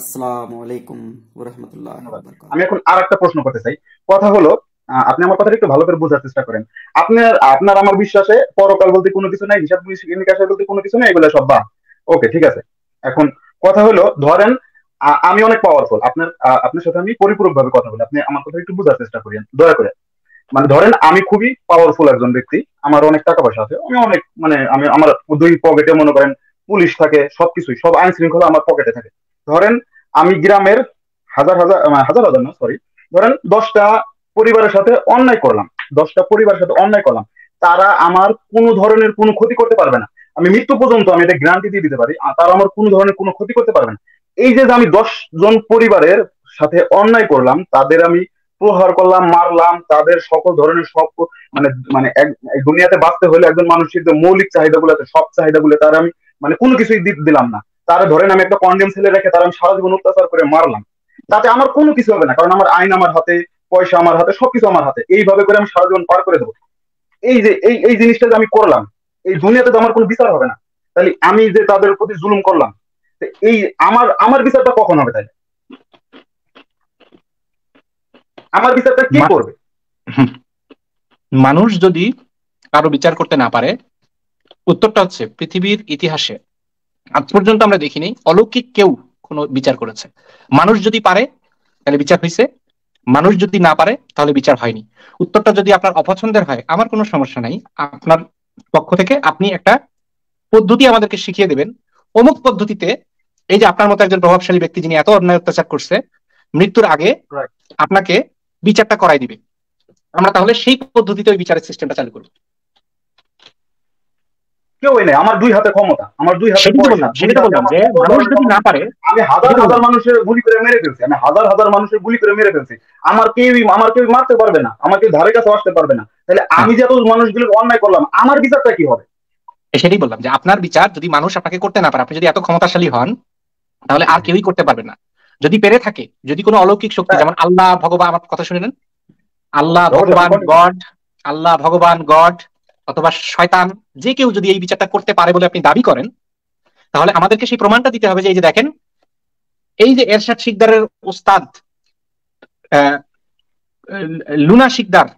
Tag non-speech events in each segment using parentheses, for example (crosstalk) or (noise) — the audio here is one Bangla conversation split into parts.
আসসালামু আলাইকুম ওরহমতুল্লাহ আমি এখন আর একটা প্রশ্ন করতে চাই। কথা হলো আপনি আমার কথাটা একটু ভালো করে বোঝার চেষ্টা করেন। আপনার আপনার আমার বিশ্বাসে পরকাল বলতে কোনো কিছু নাই হিসাব নিকাশ বলতে কোনো কিছু নেই এগুলো সব বা ওকে ঠিক আছে। এখন কথা হলো ধরেন আমি অনেক পাওয়ারফুল আপনার আপনার সাথে আমি পরিপূরক ভাবে কথা বলি। আপনি আমার কথা একটু বোঝার চেষ্টা করেন। দয়া করে। মানে ধরেন আমি খুবই পাওয়ারফুল একজন ব্যক্তি। আমার অনেক টাকা পয়সা আছে। আমি অনেক মানে আমি আমার দুই পকেটে মনে করেন পুলিশ থাকে সবকিছুই সব আইন শৃঙ্খলা আমার পকেটে থাকে। ধরেন আমি গ্রামের হাজার হাজার হাজার হাজার না সরি ধরেন দশটা পরিবারের সাথে অন্যায় করলাম, দশটা পরিবারের সাথে অন্যায় করলাম, তারা আমার কোনো ধরনের কোনো ক্ষতি করতে পারবে না। আমি মৃত্যু পর্যন্ত আমি এটা গ্যারান্টি দিয়ে দিতে পারি তারা আমার কোনো ধরনের কোনো ক্ষতি করতে পারবে না। এই যে আমি দশ জন পরিবারের সাথে অন্যায় করলাম, তাদের আমি প্রহার করলাম, মারলাম, তাদের সকল ধরনের সব মানে মানে দুনিয়াতে বাঁচতে হলে একজন মানুষের যে মৌলিক চাহিদাগুলো আছে, সব চাহিদাগুলো তার আমি মানে কোনো কিছুই দিলাম না। তারা ধরেন আমি একটা কন্ডেম ছেলে রেখে তারা আমি সারা জীবন অত্যাচার করে মারলাম তাতে আমার কোনো কিছু হবে না কারণ আমার আইন আমার হাতে পয়সা আমার হাতে সবকিছু আমার হাতে এইভাবে করে আমি সারা জীবন পার করে দেবো। এই যে এই এই জিনিসটা যে আমি করলাম এই দুনিয়াতে তো আমার কোনো বিচার হবে না। তাহলে আমি যে তাদের প্রতি জুলুম করলাম এই আমার আমার বিচারটা কখন হবে তাহলে? আমার বিচারটা কি করবে? (laughs) মানুষ যদি কারও বিচার করতে না পারে উত্তরটা হচ্ছে পৃথিবীর ইতিহাসে আজ পর্যন্ত আমরা দেখিনি অলৌকিক কেউ কোনো বিচার করেছে। মানুষ যদি পারে তাহলে বিচার হয়েছে মানুষ যদি না পারে তাহলে বিচার হয়নি। উত্তরটা যদি আপনার অপছন্দের হয় আমার কোনো সমস্যা নাই। আপনার পক্ষ থেকে আপনি একটা পদ্ধতি আমাদেরকে শিখিয়ে দেবেন। অমুক পদ্ধতিতে এই যে আপনার মতো একজন প্রভাবশালী ব্যক্তি যিনি এত অন্যায় অত্যাচার করছে মৃত্যুর আগে আপনাকে বিচারটা করাই দিবে। আমরা তাহলে সেই পদ্ধতিতে ওই বিচারের সিস্টেমটা চালু করব। কেউই নেই আমার দুই হাতে ক্ষমতা আমার দুই হাতে মানুষ যদি না পারে আমি হাজার হাজার মানুষের গুলি করে মেরে ফেলছি আমি হাজার হাজার মানুষের গুলি করে মেরে ফেলছি। আমার কেউই আমার কেউ মারতে পারবে না আমাকে ধারে কাছে আসতে পারবে না। তাহলে আমি যে এত মানুষগুলো অন্যায় করলাম আমার বিচারটা কি হবে? সেটাই বললাম যে আপনার বিচার যদি মানুষ আপনাকে করতে না পারে আপনি যদি এত ক্ষমতাশালী হন তাহলে আর কেউই করতে পারবে না। যদি পেরে থাকে যদি কোনো অলৌকিক শক্তি যেমন আল্লাহ ভগবান আমার কথা শুনে নেন। আল্লাহ ভগবান। গড আল্লাহ ভগবান গড অথবা শয়তান যে কেউ যদি এই বিচারটা করতে পারে বলে আপনি দাবি করেন, তাহলে আমাদেরকে সেই প্রমাণটা দিতে হবে যে এই যে দেখেন, এই যে এরশাদ শিকদারের ওস্তাদ লুনা শিকদার,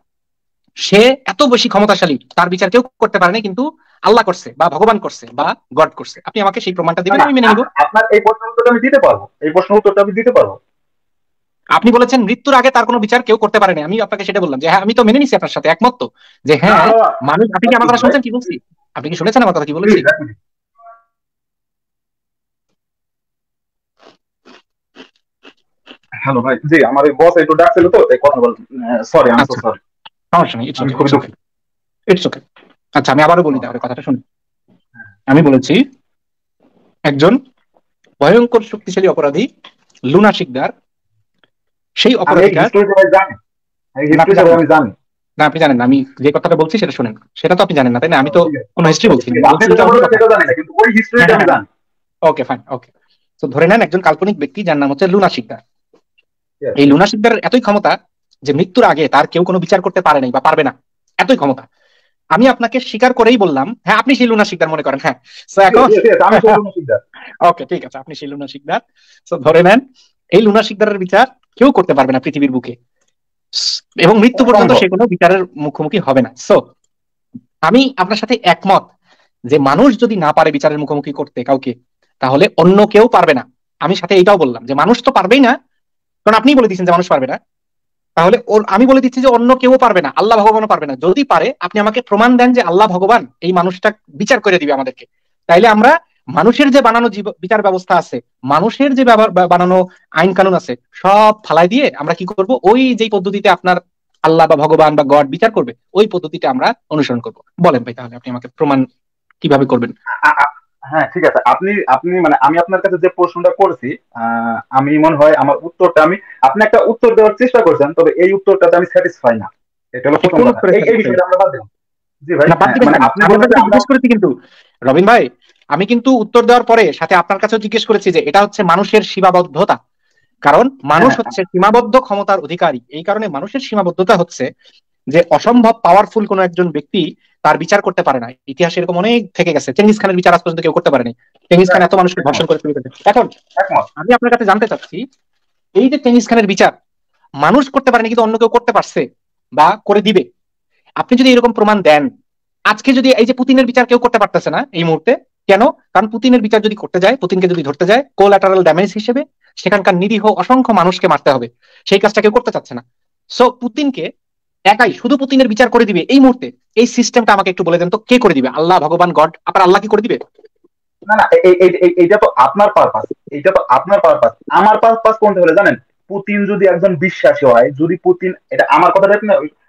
সে এত বেশি ক্ষমতাশালী, তার বিচার কেউ করতে পারেনি কিন্তু আল্লাহ করছে বা ভগবান করছে বা গড করছে। আপনি আমাকে সেই প্রমাণটা দিবেন, আমি মেনে নিব। আপনার এই প্রশ্ন উত্তরটা আমি দিতে পারব। এই প্রশ্ন উত্তরটা আমি দিতে পারব। আপনি বলেছেন মৃত্যুর আগে তার কোনো বিচার কেউ করতে পারেনি। আমি আপনাকে সেটা বললাম যে হ্যাঁ আমি তো মেনে নিছি আপনার সাথে একমত তো। যে হ্যাঁ মানুষ আপনি কি আমার কথা শুনছেন? কি বলছি? আপনি কি শুনেছেন আমার কথা? কি বলেছি? হ্যালো ভাই জি আমার বস একটু ডাকছিল তো এই কথা বল সরি আমি সরি সমস্যা নেই ইটস ওকে ইটস ওকে আচ্ছা আমি আবারও বলি তাহলে কথাটা শুনুন। আমি বলেছি একজন ভয়ঙ্কর শক্তিশালী অপরাধী লুনা শিকদার সেই অপরাধীটা না আপনি জানেন আমি যে কথাটা বলছি সেটা শুনেন। সেটা তো আপনি জানেন না তাই না? আমি তো কোন হিস্ট্রি বলছি ওকে ফাইন ওকে তো ধরে নেন একজন কাল্পনিক ব্যক্তি যার নাম হচ্ছে লুনা শিকদার। এই লুনা এতই ক্ষমতা যে মৃত্যুর আগে তার কেউ কোনো বিচার করতে পারে নাই বা পারবে না। এতই ক্ষমতা। আমি আপনাকে স্বীকার করেই বললাম হ্যাঁ আপনি সেই লুনা শিকদার মনে করেন হ্যাঁ। এখন ওকে ঠিক আছে আপনি সেই লুনা শিকদার। তো ধরে নেন এই লুনা শিকদারের বিচার কেউ করতে পারবে না পৃথিবীর বুকে। এবং মৃত্যু পর্যন্ত সে কোনো বিচারের মুখোমুখি হবে না। সো আমি আপনার সাথে একমত যে মানুষ যদি না পারে বিচারের মুখোমুখি করতে কাউকে তাহলে অন্য কেউ পারবে না। আমি সাথে এইটাও বললাম যে মানুষ তো পারবেই না। কারণ আপনি বলে দিচ্ছেন যে মানুষ পারবে না। তাহলে ওর আমি বলে দিচ্ছি যে অন্য কেউ পারবে না। আল্লাহ ভগবানও পারবে না। যদি পারে আপনি আমাকে প্রমাণ দেন যে আল্লাহ ভগবান এই মানুষটা বিচার করে দিবে আমাদেরকে। তাইলে আমরা মানুষের যে বানানো বিচার ব্যবস্থা আছে মানুষের যে বানানো আইন কানুন আছে সব ফালাই দিয়ে আমরা কি করব? ওই যে পদ্ধতিতে আপনার আল্লাহ বা ভগবান বা গড বিচার করবে ওই পদ্ধতিতে আমরা অনুসরণ করব। বলেন ভাই তাহলে আপনি আমাকে প্রমাণ কীভাবে করবেন? হ্যাঁ ঠিক আছে। আপনি আপনি মানে আমি আপনার কাছে যে প্রশ্নটা করছি আমি মনে হয় আমার উত্তরটা আমি আপনি একটা উত্তর দেওয়ার চেষ্টা করছেন তবে এই উত্তরটাতে আমি স্যাটিসফাই না। এটা হলো প্রথম এই বিষয়টা আমরা বাদ জি ভাই মানে আপনি জিজ্ঞেস করেছি কিন্তু। রবিন ভাই আমি কিন্তু উত্তর দেওয়ার পরে সাথে আপনার কাছেও জিজ্ঞেস করেছি যে এটা হচ্ছে মানুষের সীমাবদ্ধতা। কারণ মানুষ হচ্ছে সীমাবদ্ধ ক্ষমতার অধিকারী। এই কারণে মানুষের সীমাবদ্ধতা হচ্ছে যে অসম্ভব পাওয়ারফুল কোন একজন ব্যক্তি তার বিচার করতে পারে না। ইতিহাসে এরকম অনেক থেকে গেছে। চেঙ্গিস খানের বিচার আজ পর্যন্ত কেউ করতে পারেনি। চেঙ্গিস খান এত মানুষকে ধর্ষণ করে শুরু করেছে। এখন আমি আপনার কাছে জানতে চাচ্ছি এই যে চেঙ্গিস খানের বিচার মানুষ করতে পারেনি কিন্তু অন্য কেউ করতে পারছে বা করে দিবে। আপনি যদি এরকম প্রমাণ দেন আজকে যদি এই যে পুতিনের বিচার কেউ করতে পারতেছে না এই মুহূর্তে কেন? কারণ পুতিনের বিচার যদি করতে যায়, পুতিনকে যদি ধরতে যায় কোলাটারাল ড্যামেজ হিসেবে সেখানকার নিরীহ অসংখ্য মানুষকে মারতে হবে। সেই কাজটা কেউ করতে চাচ্ছে না। সো পুতিনকে একাই, শুধু পুতিনের বিচার করে দিবে এই মুহূর্তে। এই সিস্টেমটা আমাকে একটু বলে দেন তো, কে করে দিবে? আল্লাহ, ভগবান, গড আপনার আল্লাহ কি করে দিবে? না না, এই- এই- এই- এইটা তো আপনার পারপাস এইটা তো আপনার পারপাস আমার পারপাস কোনটা হলে জানেন? পুতিন যদি একজন বিশ্বাসী হয়, যদি পুতিন, এটা আমার কথাটা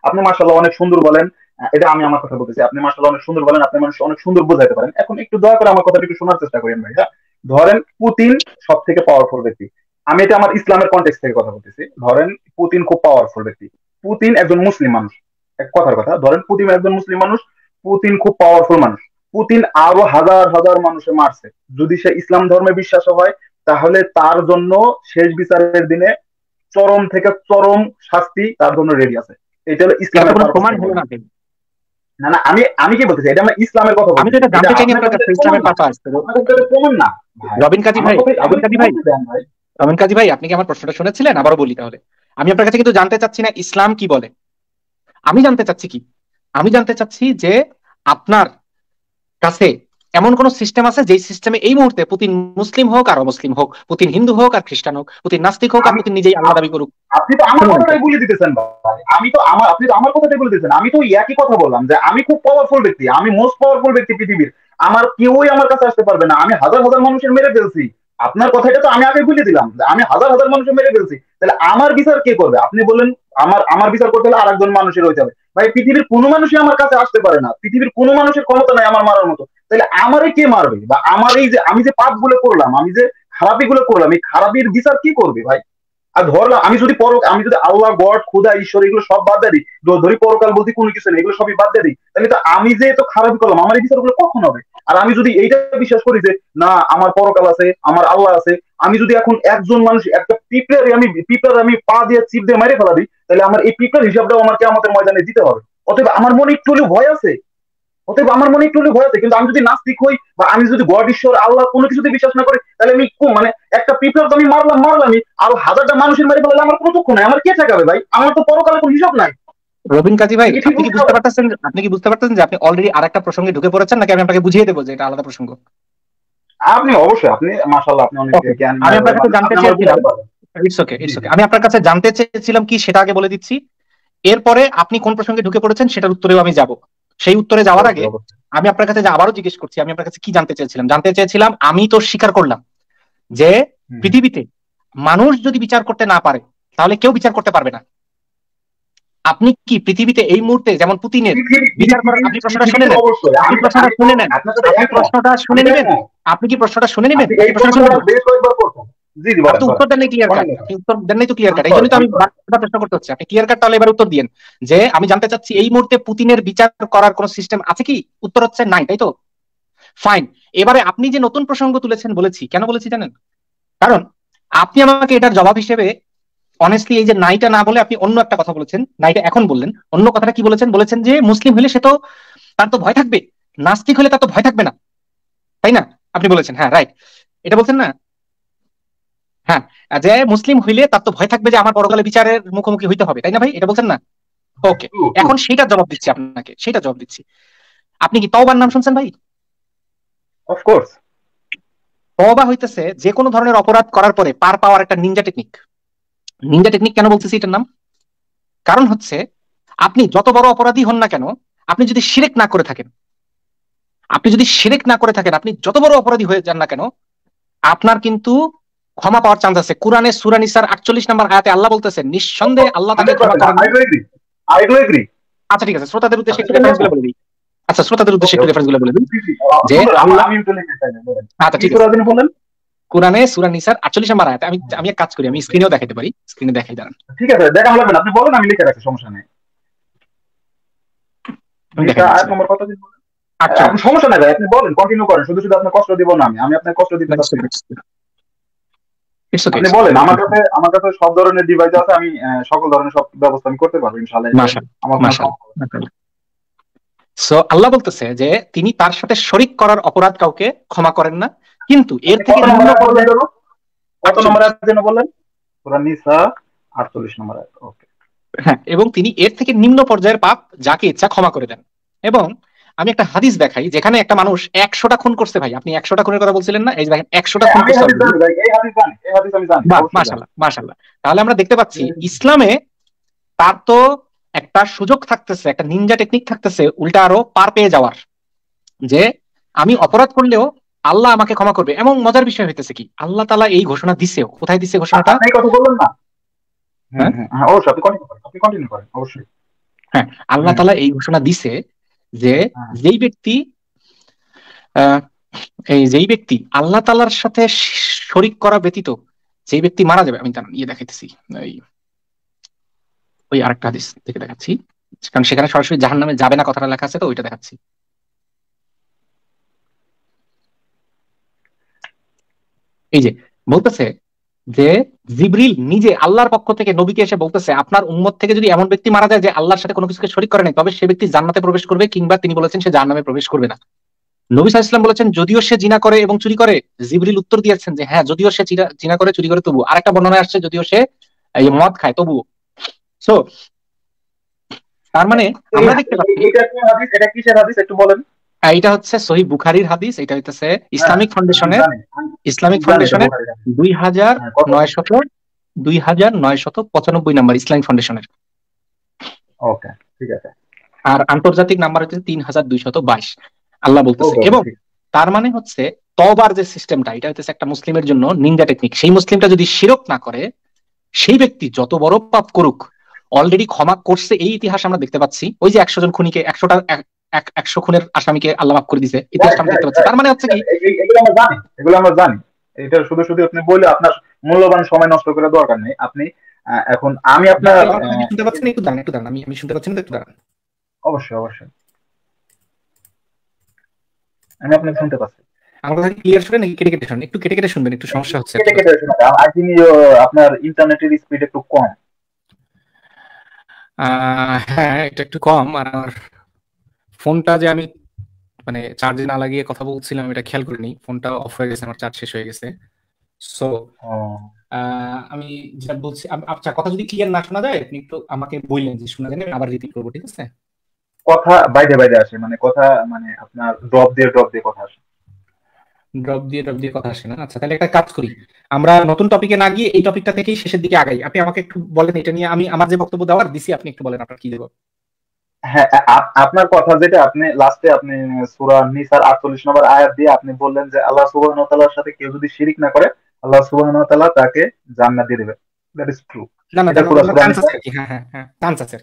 আপনি মার্শাল্লাহ অনেক সুন্দর বলেন এটা আমি আমার কথা বলতেছি। আপনি মার্শাল্লাহ অনেক সুন্দর বলেন আপনি মানুষ অনেক সুন্দর বোঝাইতে পারেন। এখন একটু দয়া করে আমার কথাটা একটু শোনার চেষ্টা করেন ভাই হ্যাঁ? ধরেন পুতিন সব থেকে পাওয়ারফুল ব্যক্তি। আমি এটা আমার ইসলামের কন্টেক্স থেকে কথা বলতেছি। ধরেন পুতিন খুব পাওয়ারফুল ব্যক্তি। পুতিন একজন মুসলিম মানুষ। এক কথার কথা ধরেন পুতিন একজন মুসলিম মানুষ পুতিন খুব পাওয়ারফুল মানুষ। পুতিন আরও হাজার হাজার মানুষে মারছে। যদি সে ইসলাম ধর্মে বিশ্বাস হয় তাহলে তার জন্য শেষ বিচারের দিনে চরম থেকে চরম শাস্তি তার জন্য রেডি আছে। এটা হলো ইসলামের প্রমাণ হলো না। না না আমি আমি কি বলতেছি? এটা আমার ইসলামের কথা আমি যেটা জানতে চাইনি আপনার কাছে ইসলামের প্রমাণ না। পারপাস প্রমাণ না? ভাই। রবিন কাজী ভাই রবিন কাজী ভাই। রবিন কাজী ভাই আপনি কি আমার প্রশ্নটা শুনেছিলেন? আবারও বলি তাহলে। আমি আপনার কাছে কিন্তু জানতে চাচ্ছি না ইসলাম কি বলে। আমি জানতে চাচ্ছি কি? আমি জানতে চাচ্ছি যে আপনার কাছে এমন কোন সিস্টেম আছে যেই সিস্টেমে এই মুহূর্তে পুতিন মুসলিম হোক আর অমুসলিম হোক, পুতিন হিন্দু হোক আর খ্রিস্টান হোক, পুতিন নাস্তিক হোক আর পুতিন নিজেই আল্লাহ দাবি করুক। আপনি তো আমার। কথাটাই বলে দিতেছেন আমি তো আমার, আপনি তো আমার কথাটাই বলে দিতেছেন। আমি তো একই কথা বললাম যে আমি খুব পাওয়ারফুল ব্যক্তি, আমি মোস্ট পাওয়ারফুল ব্যক্তি পৃথিবীর। আমার কেউই আমার কাছে আসতে পারবে না। আমি হাজার হাজার মানুষের মেরে ফেলছি। আপনার কথাটা তো আমি আগে বলে দিলাম আমি হাজার হাজার মানুষের মেরে ফেলছি। তাহলে আমার বিচার কে করবে? আপনি বললেন, আমার আমার বিচার করতে হলে আরেকজন মানুষের হইতে হবে। ভাই, পৃথিবীর কোনো মানুষই আমার কাছে আসতে পারে না। পৃথিবীর কোনো মানুষের ক্ষমতা নাই আমার মারার মতো। তাহলে আমারে কে মারবে? বা আমার এই যে, আমি যে পাপগুলো করলাম, আমি যে খারাপি গুলো করলাম, এই খারাপির বিচার কি করবে ভাই? আর ধরলাম আমি যদি পর, আমি যদি আল্লাহ, গড, খুদা, ঈশ্বর, এগুলো সব বাদ দিই, ধরি পরকাল বলতে কোনো কিছু নেই, এগুলো সবই বাদ দিই, তাহলে তো আমি যে তো খারাপি করলাম, আমার এই বিচারগুলো কখন হবে? আর আমি যদি এইটা বিশ্বাস করি যে, না, আমার পরকাল আছে, আমার আল্লাহ আছে, আমি যদি এখন একজন মানুষ, একটা পিঁপড়ারে আমি পিঁপড়ার আমি পা দিয়ে চিপ দিয়ে মেরে ফেলা দিই তাহলে আমার এই পিঁপড়ার হিসাবটাও আমার আমাদের ময়দানে দিতে হবে। অতএব আমার মনে একটু হলেও ভয় আছে। অতএব আমার মনে একটু হলেও ভয় আছে কিন্তু আমি যদি নাস্তিক হই বা আমি যদি গড ঈশ্বর আল্লাহ কোনো কিছুতে বিশ্বাস না করি তাহলে আমি মানে একটা পিঁপড়ার তো আমি মারলাম মারলামই আর হাজারটা মানুষের মেরে ফেলালে আমার কোনো দুঃখ নাই আমার কে ঠেকাবে ভাই? আমার তো পরকালে কোনো হিসাব নাই। রবিন কাজী ভাই আপনি কি বুঝতে পারতেছেন আপনি কি বুঝতে পারতেছেন যে আপনি অলরেডি আরেকটা প্রসঙ্গে ঢুকে পড়েছেন নাকি আমি আপনাকে বুঝিয়ে দেবো যে এটা আলাদা প্রসঙ্গ? আপনি অবশ্যই আপনি মাশাআল্লাহ আপনি অনেক. জ্ঞানী আমি আপনার কাছে জানতে পারবেন। ইটস ওকে ইটস ওকে আমি আপনার কাছে জানতে চেয়েছিলাম কি সেটা আগে বলে দিচ্ছি। এরপরে আপনি কোন প্রসঙ্গে ঢুকে পড়েছেন সেটার উত্তরেও আমি যাব। সেই উত্তরে যাওয়ার আগে আমি আপনার কাছে আবারও জিজ্ঞেস করছি আমি আপনার কাছে কি জানতে চেয়েছিলাম? জানতে চেয়েছিলাম আমি তো স্বীকার করলাম যে পৃথিবীতে মানুষ যদি বিচার করতে না পারে তাহলে কেউ বিচার করতে পারবে না। আপনি কি পৃথিবীতে এই মুহূর্তে যেমন পুতিনের বিচার করার- আপনি প্রশ্নটা শুনে নেন। আপনি প্রশ্নটা শুনে নেন। আপনি প্রশ্নটা শুনে নেবেন? আপনি কি প্রশ্নটা শুনে নেবেন? জি জি আপনি উত্তর দেন নাই ক্লিয়ার কাট বলেন। উত্তর দেন নাই তো ক্লিয়ার কাট এই জন্যই তো আমি বারবার প্রশ্ন করতে হচ্ছে আপনি ক্লিয়ার কাট তাহলে এবার উত্তর দিয়েন যে আমি জানতে চাচ্ছি এই মুহূর্তে পুতিনের বিচার করার কোন সিস্টেম আছে কি? উত্তর হচ্ছে নাই তাই তো? ফাইন এবারে আপনি যে নতুন প্রসঙ্গ তুলেছেন বলেছি কেন বলেছি জানেন? কারণ আপনি আমাকে এটার জবাব হিসেবে অনেস্টলি এই যে নাইটা না বলে আপনি অন্য একটা কথা বলেছেন নাইটা এখন বললেন অন্য কথাটা কি বলেছেন? বলেছেন যে মুসলিম হলে সে তো তার তো ভয় থাকবে নাস্তিক হলে তার তো ভয় থাকবে না। তাই না? আপনি বলেছেন হ্যাঁ রাইট এটা বলছেন না? হ্যাঁ যে মুসলিম হইলে তার তো ভয় থাকবে যে আমার পরকালে বিচারের মুখোমুখি হইতে হবে তাই না ভাই? এটা বলছেন না? ওকে এখন সেটা জবাব দিচ্ছি আপনাকে সেটা জবাব দিচ্ছি। আপনি কি তওবার নাম শুনছেন ভাই? অফ কোর্স তওবা হইতেছে যে কোনো ধরনের অপরাধ করার পরে পার পাওয়ার একটা নিনজা টেকনিক নিনজা টেকনিক কেন বলতেছি এটার নাম? কারণ হচ্ছে আপনি যত বড় অপরাধী হন না কেন আপনি যদি শিরেক না করে থাকেন আপনি যদি শিরেক না করে থাকেন আপনি যত বড় অপরাধী হয়ে যান না কেন আপনার কিন্তু ক্ষমা পাওয়ার চান্স আছে। কোরআনে সূরা নিসার 48 নম্বর আয়াতে আল্লাহ বলতেছেন নিঃসন্দেহে আল্লাহ তাকে ক্ষমা করেন। আই এগ্রি আচ্ছা ঠিক আছে। শ্রোতাদের উদ্দেশ্যে একটু রেফারেন্সগুলো বলে দিই। আচ্ছা শ্রোতাদের উদ্দেশ্যে একটু রেফারেন্সগুলো বলে দিই। যে আল্লাহ- আচ্ছা ঠিক আছে। বলেন কোরআনে সূরা নিসার 48 নম্বর আয়াতে আমি আমি এক কাজ করি আমি স্ক্রিনেও দেখাতে পারি। স্ক্রিনে দেখাই দাঁড়ান। ঠিক আছে দেখা না আপনি বলেন আমি লিখে রাখছি সমস্যা নেই। আয়াত নম্বর কত দিন বলেন? আচ্ছা। সমস্যা নাই ভাই, আপনি বলেন কন্টিনিউ করেন। শুধু শুধু আপনার কষ্ট দিব না আমি আমি আপনার কষ্ট দিতে ওকে আপনি বলেন আমার কাছে আমার কাছে সব ধরনের ডিভাইস আছে আমি সকল ধরনের সব ব্যবস্থা আমি করতে পারব ইনশাআল্লাহ। সো আল্লাহ বলতেছে যে তিনি তার সাথে শরিক করার অপরাধ কাউকে ক্ষমা করেন না কিন্তু এর থেকে কত নম্বর আয়াত যেন? সূরা নিসা 48 নম্বর আয়াত ওকে। হ্যাঁ এবং তিনি এর থেকে নিম্ন পর্যায়ের পাপ যাকে ইচ্ছা ক্ষমা করে দেন। এবং আমি একটা হাদিস দেখাই যেখানে একটা মানুষ একশোটা খুন করছে ভাই। আপনি একশোটা খুনের কথা বলছিলেন না? এই দেখেন একশোটা খুন করছে তাহলে আমরা দেখতে পাচ্ছি ইসলামে তার তো একটা সুযোগ থাকতেছে একটা নিনজা টেকনিক থাকতেছে উল্টা আরও পার পেয়ে যাওয়ার। যে আমি অপরাধ করলেও আল্লাহ আমাকে ক্ষমা করবে। এবং মজার বিষয় হইতেছে কি? আল্লাহ তালা এই ঘোষণা দিছে। কোথায় দিছে ঘোষণাটা? হ্যাঁ? হ্যাঁ করেন অবশ্যই। আল্লাহ তালা এই ঘোষণা দিছে যে হ্যাঁ। যেই ব্যক্তি আহ, এই যেই ব্যক্তি আল্লাহ তালার সাথে শরিক করা ব্যতীত যেই ব্যক্তি মারা যাবে আমি তার ইয়ে দেখাইতেছি ওই ওই আরেকটা হাদিস থেকে দেখাচ্ছি কারণ সেখানে সরাসরি জাহান নামে যাবে না কথাটা লেখা আছে তো ওইটা দেখাচ্ছি এই যে বলতেছে যে জিবরিল নিজে আল্লাহর পক্ষ থেকে নবীকে এসে বলতেছে আপনার উম্মত থেকে যদি এমন ব্যক্তি মারা যায় যে আল্লাহর সাথে কোনো কিছুকে শরিক করে নাই তবে সে ব্যক্তি জান্নাতে প্রবেশ করবে কিংবা তিনি বলেছেন সে জাহান্নামে প্রবেশ করবে না। নবী আলাইহি বলেছেন যদিও সে জিনা করে এবং চুরি করে জিবরিল উত্তর দিয়েছেন যে হ্যাঁ যদিও সে জিনা করে চুরি করে তবু আরেকটা বর্ণনায় আসছে যদিও সে এই মদ খায় তবুও। সো তার মানে আমরা দেখতে পাচ্ছি এটা কোন হাদিস? এটা কিসের হাদিস? একটু বলেন। এটা হচ্ছে সহি বুখারির হাদিস এটা হইতেছে ইসলামিক ফাউন্ডেশনের ইসলামিক ফাউন্ডেশনের। দুই হাজার হ্যাঁ, নয় শত দুই হাজার নয় শত পঁচানব্বই নাম্বার ইসলামিক ফাউন্ডেশনের ওকে ঠিক আছে। আর আন্তর্জাতিক নাম্বার হচ্ছে তিন হাজার দুইশত বাইশ। আল্লাহ বলতেছে এবং তার মানে হচ্ছে তবার যে সিস্টেমটা এটা হচ্ছে একটা মুসলিমের জন্য নিন্দা টেকনিক সেই মুসলিমটা যদি শিরক না করে সেই ব্যক্তি যত বড় পাপ করুক অলরেডি ক্ষমা করছে এই ইতিহাস আমরা দেখতে পাচ্ছি। ওই যে একশো জন খুনিকে একশোটা এক- এক- একশো খুনের আসামিকে আল্লাহ মাফ করে দিছে। ইতিহাসটা আমরা দেখতে পাচ্ছি। তার মানে হচ্ছে কি এ- এগুলো আমরা জানি এগুলো আমরা জানি। এটা শুধু শুধু আপনি বলে আপনার মূল্যবান সময় নষ্ট করার দরকার নেই। আপনি এখন আমি আপনার আপনি শুনতে পাচ্ছেন একটু দাঁড়ান একটু দাঁড়ান। আমি আমি শুনতে পাচ্ছি না একটু দাঁড়ান। অবশ্যই অবশ্যই। আমি আপনাকে শুনতে পাচ্ছি। আমার কথা ক্লিয়ার শুনে নাকি কেটে কেটে শুনেন? একটু কেটে কেটে শুনবেন একটু সমস্যা হচ্ছে কেটে কেটে শোনাতে আই থিঙ্ক আপনার ইন্টারনেটের স্পিড একটু কম। আহ, হ্যাঁ এটা একটু কম আর আমার ফোনটা যে আমি মানে চার্জে না লাগিয়ে কথা বলছিলাম এটা খেয়াল করিনি। ফোনটা অফ হয়ে গেছে আমার চার্জ শেষ হয়ে গেছে। সো আমি যেটা বলছি আচ্ছা কথা যদি ক্লিয়ার না শোনা যায় আপনি একটু আমাকে বললেন যে শোনা যায় আবার রিপিট করব ঠিক আছে? কথা বাইরে বাইরে আসে মানে কথা মানে আপনার ড্রপ দিয়ে ড্রপ দিয়ে কথা আসে। ড্রপ দিয়ে ড্রপ দিয়ে কথা আসে না? আচ্ছা তাহলে একটা কাজ করি। আমরা নতুন টপিকে না গিয়ে এই টপিকটা থেকেই শেষের দিকে আগাই। আপনি আমাকে একটু বলেন এটা নিয়ে আমি আমার যে বক্তব্য দেওয়ার দিছি আপনি একটু বলেন আপনার কি দেবো? হ্যাঁ আপনার কথা যেটা আপনি লাস্টে আপনি সূরা নিসার 48 নম্বর আয়াত দিয়ে আপনি বললেন যে আল্লাহ তাআলার সাথে কেউ যদি শিরিক না করে আল্লাহ তাআলা তাকে জান্নাত দিয়ে দেবে। দ্যাট ইজ ট্রু পুরো চান্স আছে হ্যাঁ হ্যাঁ হ্যাঁ চান্স আছে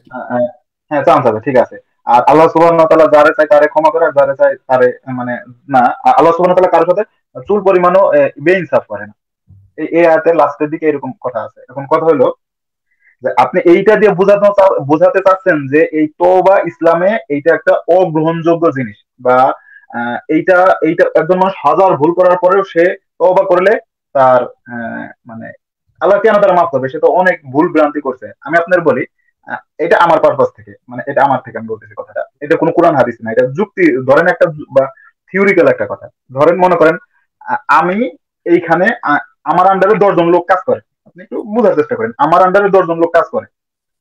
হ্যাঁ ঠিক আছে। আর আল্লাহ ওয়া যারে চায় তারে ক্ষমা করে আর যারে চায় তারে মানে না আল্লাহ ওয়া কারোর সাথে চুল পরিমাণও বেইনসাফ করে না। এই আয়াতের লাস্টের দিকে এরকম কথা আছে। এখন কথা হলো আপনি এইটা দিয়ে বোঝাতে বোঝাতে চাচ্ছেন যে এই তওবা ইসলামে এইটা একটা অগ্রহণযোগ্য জিনিস বা এইটা এইটা একজন মানুষ হাজার ভুল করার পরেও সে তওবা করলে তার মানে আল্লাহ কেন তারা মাফ করবে সে তো অনেক ভুল ভ্রান্তি করছে। আমি আপনার বলি এটা আমার পারপাস থেকে মানে এটা আমার থেকে আমি বলতেছি কথাটা। এটা কোনো কোরআন হাদিস না, এটা যুক্তি, ধরেন একটা বা থিওরিক্যাল একটা কথা। ধরেন মনে করেন আমি এইখানে আমার আন্ডারে দশজন লোক কাজ করে। আপনি একটু বোঝার চেষ্টা করেন। আমার আন্ডারে দশজন লোক কাজ করে।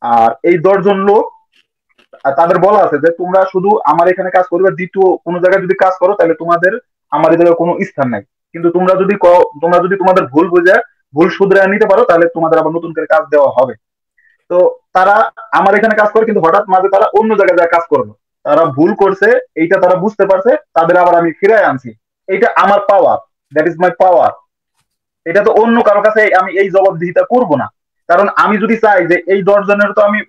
আর এই দশজন লোক তাদের বলা আছে যে তোমরা শুধু আমার এখানে কাজ করবে, দ্বিতীয় কোনো জায়গায় যদি কাজ করো, তাহলে তোমাদের, আমার এই জায়গায় কোনো স্থান নাই। কিন্তু তোমরা যদি তোমরা যদি তোমাদের ভুল বুঝে, ভুল শুধরে নিতে পারো, তাহলে তোমাদের আবার নতুন করে কাজ দেওয়া হবে। তো তারা আমার এখানে কাজ করে, কিন্তু হঠাৎ মাঝে তারা অন্য জায়গায় যায় কাজ করল। তারা ভুল করছে, এইটা তারা বুঝতে পারছে, তাদের আবার আমি ফিরায় আনছি। এইটা আমার পাওয়ার দ্যাট ইজ মাই পাওয়ার এটা তো অন্য কারও কাছে আমি এই জবাবদিহিতা করব না। কারণ আমি যদি চাই যে এই দশজনের তো আমি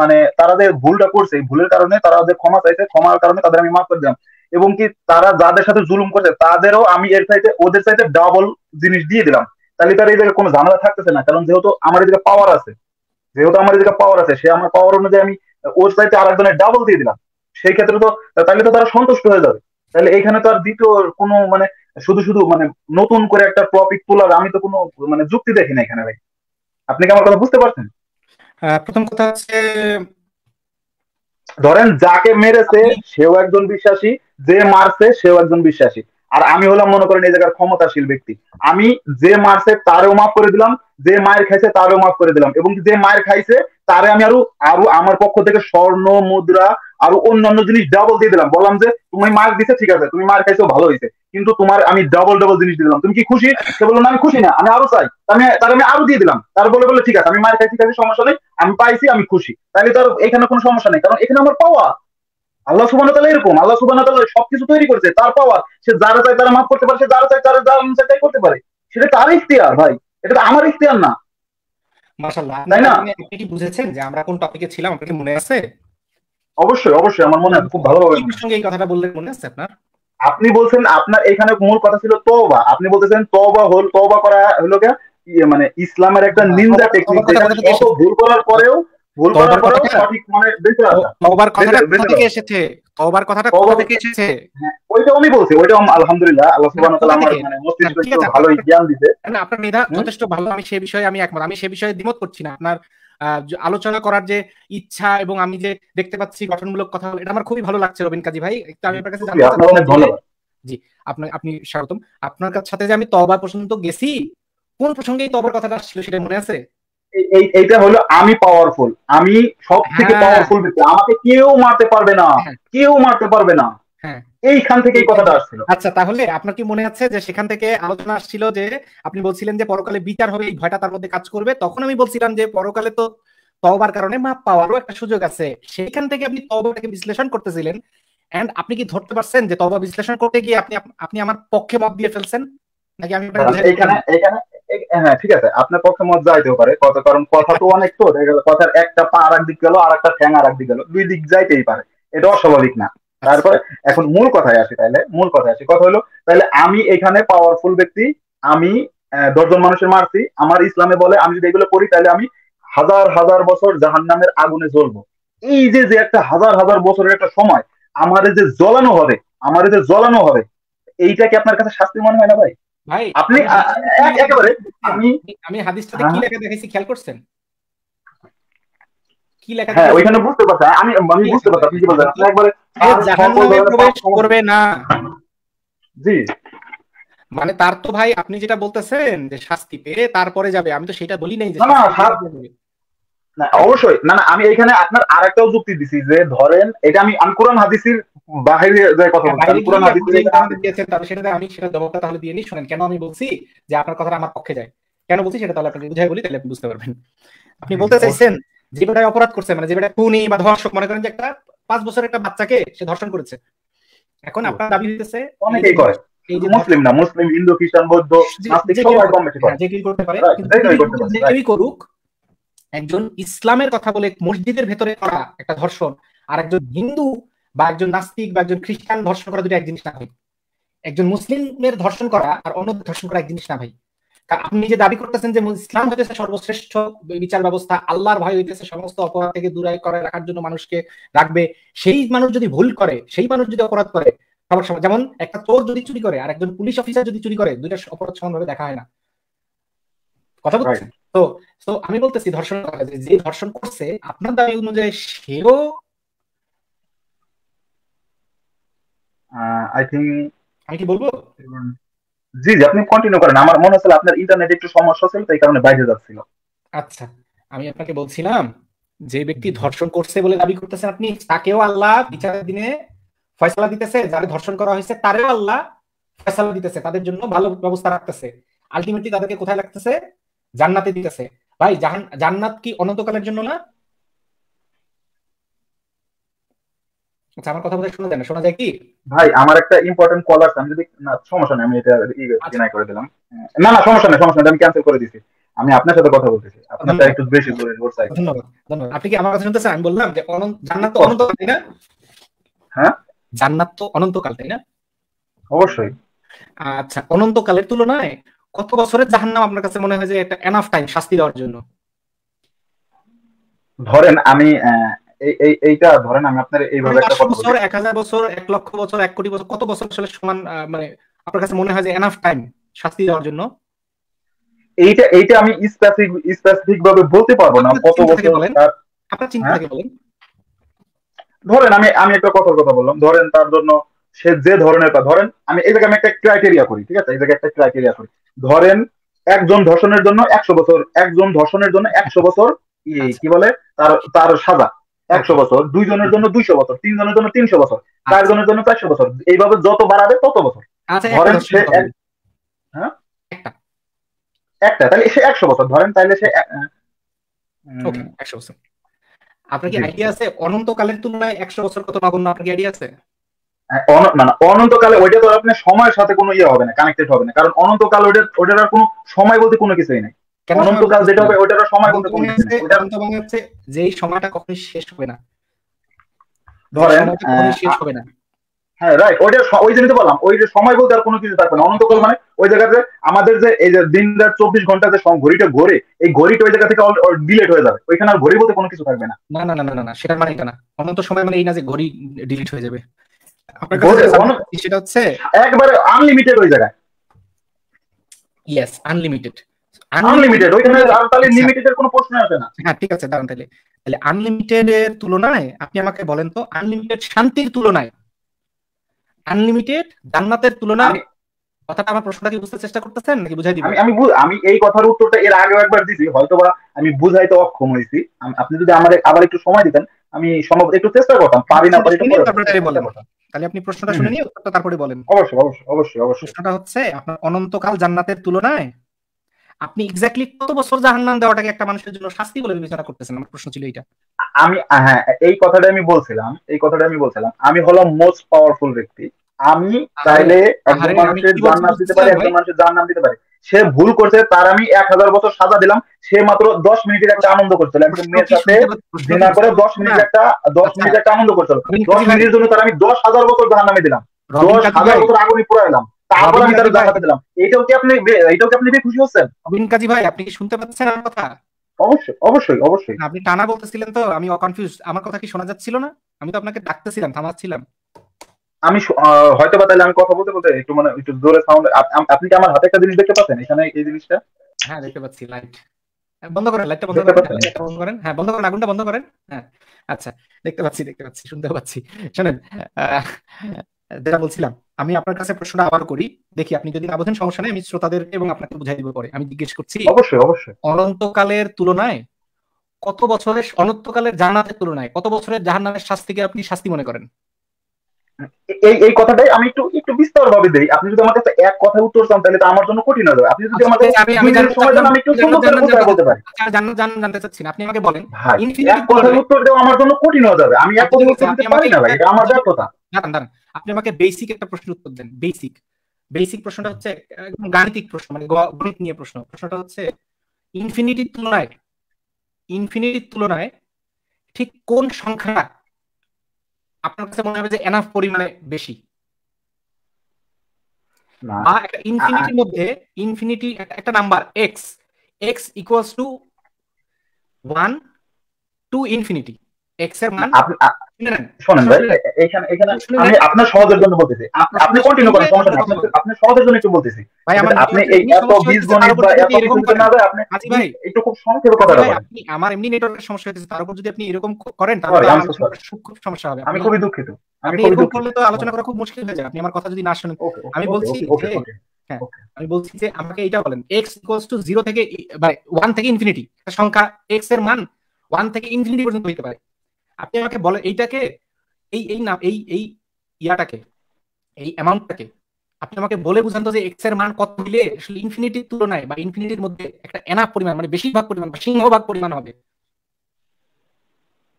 মানে তারা যে ভুলটা করছে ভুলের কারণে তারা যে ক্ষমা চাইছে, ক্ষমার কারণে তাদের আমি মাফ করে দিলাম। এবং কি তারা যাদের সাথে জুলুম করছে, তাদেরও আমি এর চাইতে, ওদের চাইতে ডাবল জিনিস দিয়ে দিলাম। তাহলে তার এই জায়গায় কোনো ঝামেলা থাকতেছে না, কারণ যেহেতু আমার এদিকে পাওয়ার আছে, যেহেতু আমার এদিকে পাওয়ার আছে, সে আমার পাওয়ার অনুযায়ী আমি ওর চাইতে আরেকজনের ডাবল দিয়ে দিলাম। সেই ক্ষেত্রে তো, তাহলে তো তারা সন্তুষ্ট হয়ে যাবে। তাহলে এখানে তো আর দ্বিতীয় কোনো মানে শুধু শুধু মানে নতুন করে একটা টপিক তোলার আমি তো কোনো মানে যুক্তি দেখি না এখানে ভাই। আপনি কি আমার কথা বুঝতে পারছেন? প্রথম কথা হচ্ছে ধরেন যাকে মেরেছে সেও একজন বিশ্বাসী যে মারছে সেও একজন বিশ্বাসী। আর আমি হলাম, মনে করেন, এই জায়গার ক্ষমতাশীল ব্যক্তি। আমি যে মারছে তারও মাফ করে দিলাম, যে মায়ের খাইছে তারও মাফ করে দিলাম, এবং যে মায়ের খাইছে তারে আমি আরও আরও আমার পক্ষ থেকে স্বর্ণ, মুদ্রা, আরও অন্যান্য জিনিস ডাবল দিয়ে দিলাম। বললাম যে, তুমি মার দিছে, ঠিক আছে, তুমি মার খাইছো, ভালো হয়েছে কিন্তু তোমার আমি ডাবল ডাবল জিনিস দিয়ে দিলাম। তুমি কি খুশি? সে বলল, না, আমি খুশি না, আমি আরও চাই। আমি তার আমি আরও দিয়ে দিলাম। তার বলে বলে, ঠিক আছে, আমি মার খাইছি খাইছি, সমস্যা নেই, আমি পাইছি, আমি খুশি। তাহলে তার এখানে কোনো সমস্যা নেই, কারণ এখানে আমার পাওয়া আল্লাহ সুবান এরকম আল্লাহ সুবান সবকিছু তৈরি করেছে তার পাওয়ার সে যারা চায় তারা মাফ করতে পারে সে যারা চায় তারা যারা চায় তাই করতে পারে। সেটা তার ইখতিয়ার ভাই এটা তো আমার ইখতিয়ার না। মাশাআল্লাহ আপনি আপনি কি বুঝেছেন যে আমরা কোন টপিকে ছিলাম আপনার মনে আছে? অবশ্যই অবশ্যই আমার মনে হয় খুব ভালোভাবে কি এই কথাটা মনে আছে আপনার? আপনি বলছেন আপনার এখানে মূল কথা ছিল তওবা আপনি বলতেছেন তওবা হল তওবা করা হলো কে ইয়ে মানে ইসলামের একটা নিন্দা টেকনিক ভুল করার পরেও আপনার আলোচনা করার যে ইচ্ছা এবং আমি যে দেখতে পাচ্ছি গঠনমূলক কথা এটা আমার খুবই ভালো লাগছে রবিন কাজী ভাই। একটু আমি আপনার কাছে জানতে আপনার আপনি স্বাগতম। আপনার কাছ- সাথে যে আমি তবা পর্যন্ত গেছি কোন প্রসঙ্গে তবার কথাটা আসছিল সেটা মনে আছে? এইটা হলো আমি পাওয়ারফুল আমি সব থেকে। পাওয়ারফুল ব্যক্তি। আমাকে কেউ মারতে পারবে না। হ্যাঁ। কেউ মারতে পারবে না। হ্যাঁ। এইখান থেকে এই কথাটা আসছিল। আচ্ছা তাহলে আপনার কি মনে আছে যে সেখান থেকে আলোচনা আসছিল যে আপনি বলছিলেন যে পরকালে বিচার হবে এই ভয়টা তার মধ্যে কাজ করবে? তখন আমি বলছিলাম যে পরকালে তো তওবার কারণে মাপ পাওয়ারও একটা সুযোগ আছে। সেইখান থেকে আপনি তওবাটাকে বিশ্লেষণ করতেছিলেন। এন্ড আপনি কি ধরতে পারছেন যে তওবা বিশ্লেষণ করতে গিয়ে আপনি আপনি আমার পক্ষে মত দিয়ে ফেলছেন? নাকি আমি এখানে এখানে এ- হ্যাঁ ঠিক আছে। আপনার পক্ষে মত যাইতেও পারে। কত কারণ কথা তো অনেক তো দেখা গেল কথার একটা পা আর দিক গেল আর একটা ঠ্যাং আর দিক গেল। দুই দিক যাইতেই পারে। এটা অস্বাভাবিক না। তারপরে এখন মূল কথায় আসি তাহলে মূল কথায় আসি। কথা হলো তাহলে আমি এখানে পাওয়ারফুল ব্যক্তি আমি দশজন মানুষের মারছি। আমার ইসলামে বলে আমি যদি এগুলো করি তাহলে আমি হাজার হাজার বছর জাহান্নামের আগুনে জ্বলবো। এই যে যে একটা হাজার হাজার বছরের একটা সময় আমার যে জ্বলানো হবে আমার যে জ্বলানো হবে এইটা কি আপনার কাছে শাস্তি মনে হয় না ভাই? ভাই আপনি একেবারে আমি আমি হাদিসটাতে কি লেখা দেখাইছি? খেয়াল করছেন? কি লেখা হ্যাঁ ওইখানে বুঝতে পারছি। আমি আমি বুঝতে পারছি আপনি কি বলছেন? আপনি একবারে জাহান্নামে প্রবেশ করবে না। জি। মানে তার তো ভাই আপনি যেটা বলতেছেন যে শাস্তি পেয়ে তারপরে যাবে আমি তো সেটা বলি নাই যে না, না, অবশ্যই। না না আমি এখানে আপনার আরেকটাও যুক্তি দিছি যে ধরেন এটা আমি আমি কোরআন হাদিসের বাইরে যে কথা বলছি কোরআন হাদিসের তাহলে সেটা আমি সেটা জবাবটা তাহলে দিয়ে শুনেন কেন আমি বলছি যে আপনার কথাটা আমার পক্ষে যায়? কেন বলছি সেটা তাহলে আপনাকে বুঝাই বলি তাহলে আপনি বুঝতে পারবেন। আপনি বলতে চাইছেন যে বেটায় অপরাধ করছে মানে যে বেটা খুনি বা ধর্ষক মনে করেন যে একটা পাঁচ বছরের একটা বাচ্চাকে সে ধর্ষণ করেছে। এখন আপনার দাবি হইতেছে অনেকেই করে। যে মুসলিম না মুসলিম হিন্দু খ্রিস্টান বৌদ্ধ যে- নাস্তিক সবাই কম বেশি করে। হ্যাঁ, যে কেউ করতে পারে করুক একজন ইসলামের কথা বলে মসজিদের ভেতরে করা একটা ধর্ষণ আর একজন হিন্দু বা একজন নাস্তিক বা একজন খ্রিস্টান ধর্ষণ করা দুটো এক জিনিস না ভাই। একজন মুসলিমের ধর্ষণ করা আর অন্য ধর্ষণ করা এক জিনিস না ভাই। আপনি যে দাবি করতেছেন যে ইসলাম হইতেছে সর্বশ্রেষ্ঠ বিচার ব্যবস্থা আল্লাহর ভয় হইতেছে সমস্ত অপরাধ থেকে দূরে করে রাখার জন্য মানুষকে রাখবে সেই মানুষ যদি ভুল করে সেই মানুষ যদি অপরাধ করে যেমন একটা চোর যদি চুরি করে আর একজন পুলিশ অফিসার যদি চুরি করে দুইটা অপরাধ সমানভাবে দেখা হয় না। কথা বলছেন তো তো আমি বলতেছি ধর্ষণ যে ধর্ষণ করছে আপনার দাবি অনুযায়ী সেও আই আমি কি বলব? জি জি আপনি কন্টিনিউ করেন। আমার মনে হচ্ছিল আপনার ইন্টারনেট একটু সমস্যা ছিল তাই কারণে বাইরে যাচ্ছিল। আচ্ছা আমি আপনাকে বলছিলাম যে ব্যক্তি ধর্ষণ করছে বলে দাবি করতেছেন আপনি তাকেও আল্লাহ বিচারের দিনে ফয়সালা দিতেছে যারা ধর্ষণ করা হয়েছে তারেও আল্লাহ ফয়সালা দিতেছে তাদের জন্য ভালো ব্যবস্থা রাখতেছে। আলটিমেটলি তাদেরকে কোথায় রাখতেছে? জান্নাতে দিতেছে। ভাই জান্নাত কি অনন্তকালের জন্য না? আচ্ছা আমার কথা বোধহয় শোনা যায় না। শোনা যায় কি? ভাই আমার একটা ইম্পর্টেন্ট কল আসছে আমি যদি না সমস্যা নেই আমি এটা আচ্ছা। ডিনাই করে দিলাম। না না সমস্যা নেই সমস্যা নেই আমি ক্যান্সেল করে দিছি। আমি আপনার সাথে কথা বলতেছি। আপনারটা একটু বেশি ধন্যবাদ ধন্যবাদ। আপনি কি আমার কথা শুনতেছেন? আমি বললাম যে অনন্ত জান্নাত তো অনন্তকাল তাই না? হ্যাঁ? জান্নাত তো অনন্তকাল তাই না? অবশ্যই। আচ্ছা অনন্তকালের তুলনায় কত বছরের জাহান্নাম আপনার কাছে মনে হয় যে একটা এনাফ টাইম শাস্তি দেওয়ার জন্য? ধরেন আমি এই এই এইটা ধরেন আমি আপনার এইভাবে একটা কথা বছর বলি। এক হাজার বছর এক লক্ষ বছর এক কোটি বছর কত বছর আসলে সমান মানে আপনার কাছে মনে হয় যে এনাফ টাইম শাস্তি দেওয়ার জন্য? এইটা এইটা আমি স্পেসিফিক স্পেসিফিক ভাবে বলতে পারব না কত বছর। আপনার চিন্তা হ্যাঁ? থেকে বলেন। ধরেন আমি আমি একটা কথার কথা বললাম ধরেন তার জন্য সে যে ধরনের ধরেন আমি এই জায়গায় আমি একটা ক্রাইটেরিয়া করি ঠিক আছে? এই জায়গায় একটা ক্রাইটেরিয়া করি। ধরেন একজন ধর্ষণের জন্য একশো বছর একজন ধর্ষণের জন্য একশো বছর আচ্ছা। কি বলে? তার তার সাজা একশো বছর দুইজনের জন্য দুইশো বছর তিনজনের জন্য তিনশো বছর আচ্ছা। চারজনের জন্য চারশো বছর এইভাবে যত বাড়াবে তত বছর। আচ্ছা ধরেন সে হ্যাঁ? একটা। তাহলে সে একশো বছর ধরেন তাহলে সে একশো বছর। আপনার কি আইডিয়া আছে? অনন্তকালের তুলনায় একশো বছর কত নগণ্য আপনার কি আইডিয়া আছে? মানে অনন্তকালে ওইটা তো আপনার সময়ের সাথে কোনো ইয়ে হবে না কানেক্টেড হবে না। কারণ অনন্তকাল ওইটা ওইটার আর কোনো সময় বলতে কোনো কিছুই নাই। অনন্তকাল যেটা হবে ওইটার সময় বলতে কোনো কিছু নেই। মানে হচ্ছে যেই সময়টা কখনোই শেষ হবে না। ধরেন শেষ হবে না। হ্যাঁ রাইট ওইটা ওই জন্যই তো বললাম ওই যে সময় বলতে আর কোনো কিছু থাকবে না। অনন্তকাল মানে ওই জায়গাতে আমাদের যে এই যে দিন রাত চব্বিশ ঘণ্টা যে ঘড়িটা ঘোরে এই ঘড়িটা ওই জায়গা থেকে ডিলিট হয়ে যাবে। ওইখানে আর ঘড়ি বলতে কোনো কিছু থাকবে না। না না না না না সেটার মানে এটা না। অনন্ত সময় মানে এই না যে ঘড়ি ডিলিট হয়ে যাবে। আপনার কাছে সেটা হচ্ছে একবারে আনলিমিটেড ওই জায়গায়। ইয়েস আনলিমিটেড আনলিমিটেড ওইখানে তাহলে আচ্ছা। কোনো প্রশ্ন আসে না। হ্যাঁ ঠিক আছে দাঁড়ান তাহলে। তাহলে আনলিমিটেড এর তুলনায় আপনি আমাকে বলেন তো আনলিমিটেড শান্তির তুলনায় আনলিমিটেড জান্নাতের তুলনায় কথাটা আমার প্রশ্নটা কি বুঝতে চেষ্টা করতেছেন নাকি বুঝাই দিবেন? আমি আমি এই কথার উত্তরটা এর আগেও একবার দিছি হয়তোবা আমি বুঝাইতে অক্ষম হয়েছি। আপনি যদি আমার আবার একটু সময় দিতেন আমি সম্ভবত একটু চেষ্টা করতাম পারি না পারি। তাহলে আপনি প্রশ্নটা শুনে নিয়ে উত্তরটা তারপরে বলেন। অবশ্যই অবশ্যই অবশ্যই অবশ্যই। প্রশ্নটা হচ্ছে আপনার অনন্তকাল জান্নাতের তুলনায় আপনি এক্স্যাক্টলি কত বছর জাহান্নাম দেওয়াটাকে একটা মানুষের জন্য শাস্তি বলে বিবেচনা করতেছেন? আমার প্রশ্ন ছিল এটা আমি হ্যাঁ এই কথাটা আমি বলছিলাম এই কথাটা আমি বলছিলাম। আমি হলাম মোস্ট পাওয়ারফুল ব্যক্তি। আমি চাইলে একজন মানুষের বলতে জান্নাত দিতে পারি একজন মানুষের জান্নাত দিতে পারি। সে ভুল করছে তার আমি এক হাজার বছর সাজা দিলাম। সে মাত্র দশ মিনিটের একটা আনন্দ করছিল একজন মেয়ের সাথে জেনা করে দশ মিনিট একটা দশ আচ্ছা। মিনিট একটা আনন্দ করছিল দশ মিনিটের জন্য তার আমি দশ হাজার বছর জাহান্নামে দিলাম। রবিন দশ হাজার বছর আগুনে পুরা এলাম তারপর আমি তার। জান্নাতে দিলাম। এইটাও কি আপনি এইটাও কি আপনি খুশি হচ্ছেন? রবিন কাজী ভাই আপনি কি শুনতে পাচ্ছেন আমার কথা? অবশ্যই অবশ্যই অবশ্যই। আপনি টানা বলতেছিলেন তো আমি অকনফিউজ আমার কথা কি শোনা যাচ্ছিল না? আমি তো আপনাকে ডাকতেছিলাম থামাচ্ছিলাম। আমি হয়তো বা তাহলে আমি কথা বলতে বলতে একটু মানে একটু জোরে সাউন্ড আপনি কি আমার হাতে একটা জিনিস দেখতে পাচ্ছেন এখানে এই জিনিসটা? হ্যাঁ দেখতে পাচ্ছি লাইট বন্ধ করেন লাইটটা বন্ধ করেন বন্ধ করেন। হ্যাঁ বন্ধ করেন আগুনটা বন্ধ করেন। হ্যাঁ আচ্ছা দেখতে পাচ্ছি দেখতে পাচ্ছি শুনতে পাচ্ছি। শোনেন যেটা বলছিলাম আমি আপনার কাছে প্রশ্নটা আবার করি। দেখি আপনি যদি না বোঝেন সমস্যা নেই আমি শ্রোতাদের এবং আপনাকে বুঝাই দিব পরে। আমি জিজ্ঞেস করছি অবশ্যই অবশ্যই। অনন্তকালের তুলনায় কত বছরের অনন্তকালের জান্নাতের তুলনায় কত বছরের জাহান্নামের শাস্তিকে আপনি শাস্তি মনে করেন? এই এই কথাটাই আমি একটু একটু বিস্তার ভাবে দেই। আপনি যদি আমার কাছে এক কথা উত্তর চান তাহলে তো আমার জন্য কঠিন হবে আপনি যদি আমাকে আচ্ছা, আমি- আমি আমি একটু সুন্দর করে বুঝায় বলতে পারি। আচ্ছা জান- জান- জানতে চাচ্ছি আপনি আমাকে বলেন। Infinity এক কথার উত্তর দেওয়া আমার জন্য কঠিন হয়ে যাবে। আমি এক যদি- উত্তর দিতে পারি না ভাই। এটা আমার দাঁড়ান দাঁড়ান। আপনি আমাকে বেসিক একটা প্রশ্নের উত্তর দেন। বেসিক বেসিক প্রশ্নটা হচ্ছে একদম গাণিতিক প্রশ্ন মানে গণিত নিয়ে প্রশ্ন। প্রশ্নটা হচ্ছে ইনফিনিটির তুলনায় ইনফিনিটির তুলনায় ঠিক কোন সংখ্যা আপনার কাছে মনে হবে যে এনাফ পরিমাণে বেশি? বা একটা ইনফিনিটির মধ্যে ইনফিনিটি একটা number X X equals to one to infinity এক্সের মান শোনেন ভাই এখানে এখানে আমি আপনার সহজের জন্য বলতেছি। আপনি কন্টিনিউ করেন সমস্যা নেই আপনি- আপনি সহজের জন্য একটু বলতেছি। ভাই আপনি এই এত সমস্যা বীজ হচ্ছে, গণিত তার উপর বা এত কিছু না ভাই আপনি ভাই একটু খুব সংক্ষেপে কথাটা বলেন। আপনি আমার এমনি নেটওয়ার্কের সমস্যা হচ্ছে তার উপর যদি আপনি এরকম করেন তাহলে Sorry, তো I'm আমার খুব- খুব সমস্যা হবে। আমি খুবই দুঃখিত আপনি এরকম করলে তো আলোচনা করা খুব মুশকিল হয়ে যায়। আপনি আমার কথা যদি না শোনেন আমি বলছি ওকে যে- ওকে আমি বলছি যে আমাকে এটা বলেন এক্স ইকুয়ালস টু জিরো থেকে ই- মানে ওয়ান থেকে ইনফিনিটি সংখ্যা এক্সের মান ওয়ান থেকে ইনফিনিটি পর্যন্ত হইতে পারে। আপনি আমাকে বলেন এইটাকে এই এই নাম এই এই ইয়াটাকে এই অ্যামাউন্টটাকে আপনি আমাকে বলে বুঝান তো যে এক্সের মান কত হইলে আসলে ইনফিনিটির তুলনায় বা ইনফিনিটির মধ্যে একটা এনাফ পরিমাণ মানে বেশিরভাগ পরিমাণ বা সিংহভাগ পরিমাণ হবে।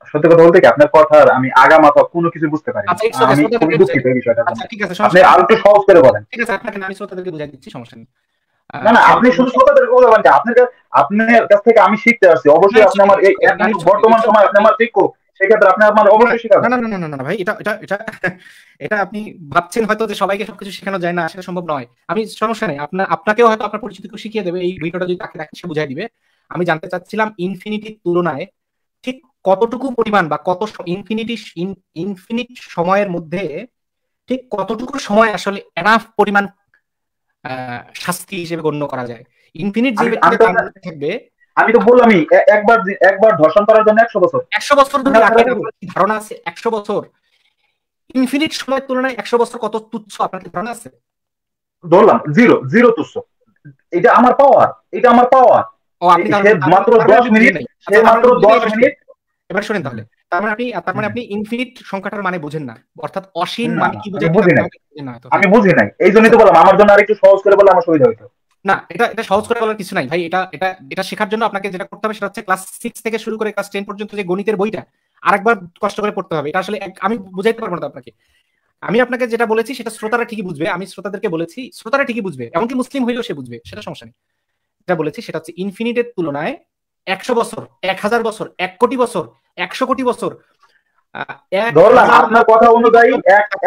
সত্যি কথা বলতে কি আপনার কথার আমি আগা মাথা কোনো কিছু বুঝতে পারি আচ্ছা, আমি খুবই দুঃখিত এই বিষয়টা আচ্ছা ঠিক আছে আপনি আর একটু সহজ করে বলেন। ঠিক আছে আপনাকে আমি শ্রোতাদেরকে বুঝাই দিচ্ছি সমস্যা নেই। না না আপনি শুধু শ্রোতাদের বলবেন যে আপনার আপনার কাছ থেকে আমি শিখতে আসছি। অবশ্যই আপনি আমার এই না, বর্তমান সময় আপনি আমার শিক্ষক। সেক্ষেত্রে আপনি আমার অবশ্যই শেখাবেন। না না না না ভাই এটা এটা এটা এটা আপনি ভাবছেন হয়তো যে সবাইকে সবকিছু শেখানো যায় না সেটা সম্ভব নয়। আমি সমস্যা নেই আপনার আপনাকেও হয়তো আপনার পরিচিত কেউ শিখিয়ে দেবে এই ভিডিওটা যদি তাকে দেখে সে বুঝাই দিবে। আমি জানতে চাচ্ছিলাম ইনফিনিটির তুলনায় ঠিক কতটুকু পরিমাণ বা কত ইনফিনিটি ইনফিনিট সময়ের মধ্যে ঠিক কতটুকু সময় আসলে এনাফ পরিমাণ আহ, শাস্তি হিসেবে গণ্য করা যায়? ইনফিনিট যে থাকবে আমি তো বললামই একবার একবার ধর্ষণ করার জন্য একশো বছর। একশো বছর ধরে ধারণা আছে একশো বছর। ইনফিনিট সময়ের তুলনায় একশো বছর কত তুচ্ছ আপনার ধারণা আছে? ধরলাম জিরো জিরো তুচ্ছ। এটা আমার পাওয়ার এটা আমার পাওয়ার তাহলে- মাত্র দশ মিনিট আচ্ছা, মাত্র দশ মিনিট। এবার শুনেন তাহলে। তার মানে আপনি তার মানে আপনি ইনফিনিট সংখ্যাটার মানে বুঝেন না। অর্থাৎ অসীম মানে কি বুঝেন? বুঝি নাই। না আমি বুঝি নাই। এই জন্যই তো বললাম আমার জন্য আর একটু সহজ করে বলে আমার সুবিধা হইতো। না, এটা এটা সহজ করে বলার কিছু নাই। ভাই, এটা এটা এটা শেখার জন্য আপনাকে যেটা করতে হবে সেটা হচ্ছে ক্লাস সিক্স থেকে শুরু করে ক্লাস টেন পর্যন্ত যে গণিতের বইটা, আরেকবার কষ্ট করে পড়তে হবে। এটা আসলে আমি বুঝাইতে পারব না আপনাকে। আমি আপনাকে যেটা বলেছি সেটা শ্রোতারা ঠিকই বুঝবে। আমি শ্রোতাদেরকে বলেছি, শ্রোতারা ঠিকই বুঝবে। এমনকি মুসলিম হইলেও সে বুঝবে, সেটা সমস্যা নেই। যেটা বলেছি সেটা হচ্ছে ইনফিনিটের তুলনায় একশো বছর, এক হাজার বছর, এক কোটি বছর, একশো কোটি বছর আপনার কথা অনুযায়ী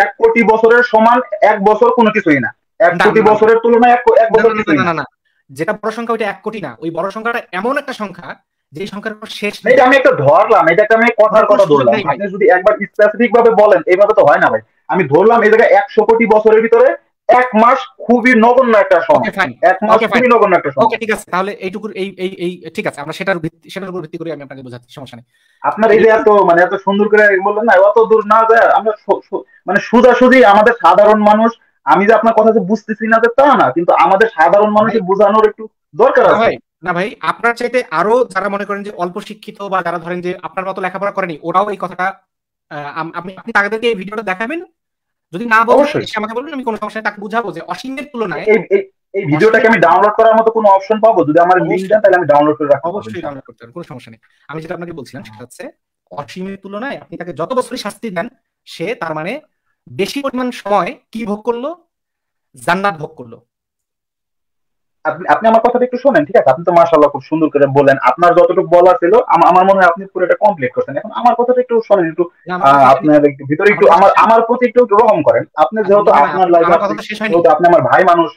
এক কোটি বছরের সমান এক বছর কোনো কিছুই না। এক কোটি। বছরের তুলনায় এক এক বছর না, না। যেটা বড় সংখ্যা ওইটা এক কোটি না। ওই বড় সংখ্যাটা এমন একটা সংখ্যা যে সংখ্যার কোনো শেষ নেই। আমি একটা ধরলাম এটাকে আমি কথার কথা ধরলাম। আপনি যদি একবার স্পেসিফিক ভাবে বলেন এইভাবে তো হয় না ভাই। আমি ধরলাম এই জায়গায় একশো কোটি বছরের ভিতরে এক মাস খুবই নগণ্য একটা সময়। এক মাস খুবই নগণ্য একটা সময়। ওকে ঠিক আছে। তাহলে এইটুকুর এই এই এই ঠিক আছে। আমরা সেটার ভিত্তি সেটার উপর ভিত্তি করে আমি আপনাকে বোঝাচ্ছি। সমস্যা নেই। আপনার এই যে এত মানে এত সুন্দর করে বললেন না অত দূর না যায় আমরা মানে সোজাসুজি আমাদের সাধারণ মানুষ আমি যে আপনার কথা যে বুঝতেছি না যে তা না কিন্তু আমাদের সাধারণ মানুষের বোঝানোর একটু দরকার আছে। না ভাই আপনার চাইতে আরও যারা মনে করেন যে অল্প শিক্ষিত বা যারা ধরেন যে আপনার মতো লেখাপড়া করেনি ওরাও এই কথাটা আপনি আপনি তাদেরকে এই ভিডিওটা দেখাবেন। যদি না বলেন আমাকে বলবেন আমি কোনো সমস্যা তাকে বুঝাবো যে অসীমের তুলনায় এই ভিডিওটাকে আমি ডাউনলোড করার মতো কোনো অপশন পাবো? যদি আমার অবশ্যই। দেন তাহলে আমি ডাউনলোড করে রাখব। অবশ্যই ডাউনলোড করতে পারেন কোনো সমস্যা নেই। আমি যেটা আপনাকে বলছিলাম সেটা হচ্ছে অসীমের তুলনায় আপনি তাকে যত বছরই শাস্তি দেন সে তার মানে বেশি পরিমাণ সময় কি ভোগ করল? জান্নাত ভোগ করল। আপনি আপনি আমার কথাটা একটু শোনেন ঠিক আছে? আপনি তো মাশাআল্লাহ খুব সুন্দর করে বললেন। আপনার যতটুকু বলা ছিল আমার মনে হয় আপনি পুরো এটা কমপ্লিট করছেন। এখন আমার কথাটা একটু শোনেন একটু আপনার একটু ভিতরে একটু আমার আমার প্রতি একটু রহম করেন। আপনি যেহেতু আপনার লাইফ আপনি আমার ভাই মানুষ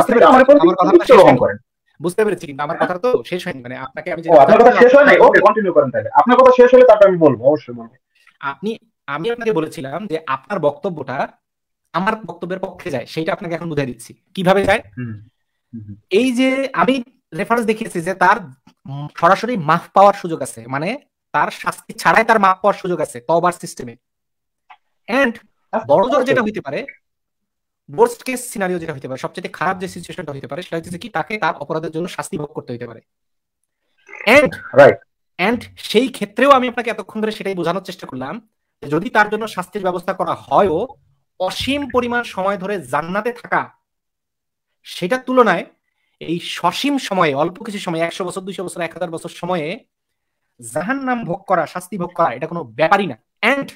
আপনি আমার প্রতি একটু রহম করেন। বুঝতে পেরেছি কিন্তু আমার কথা তো শেষ হয়নি। মানে আপনাকে আমি আপনার কথা শেষ হয় নাই ওকে কন্টিনিউ করেন তাহলে। আপনার কথা শেষ হলে তারপর আমি বলব অবশ্যই বলব। আপনি আমি আপনাকে বলেছিলাম যে আপনার বক্তব্যটা আমার বক্তব্যের পক্ষে যায় সেটা আপনাকে এখন বুঝাই দিচ্ছি। কীভাবে যায়। এই যে আমি রেফারেন্স দেখিয়েছি যে তার সরাসরি মাফ পাওয়ার সুযোগ আছে মানে তার শাস্তি ছাড়াই তার মাফ পাওয়ার সুযোগ আছে তবার সিস্টেমে এন্ড বড় জোর যেটা হইতে পারে worst কেস সিনারিও যেটা হইতে পারে সবচেয়ে খারাপ যে সিচুয়েশনটা হইতে পারে সেটা হচ্ছে কি তাকে তার অপরাধের জন্য শাস্তি ভোগ করতে হইতে পারে। And Right. এন্ড সেই ক্ষেত্রেও আমি আপনাকে এতক্ষণ ধরে সেটাই বোঝানোর চেষ্টা করলাম যদি তার জন্য শাস্তির ব্যবস্থা করা হয়ও, অসীম পরিমাণ সময় ধরে জান্নাতে থাকা সেটার তুলনায় এই সসীম সময়ে, অল্প কিছু সময়, একশো বছর, দুইশো বছর, এক হাজার বছর সময়ে জাহান নাম ভোগ করা, শাস্তি ভোগ করা, এটা কোনো ব্যাপারই না। এন্ড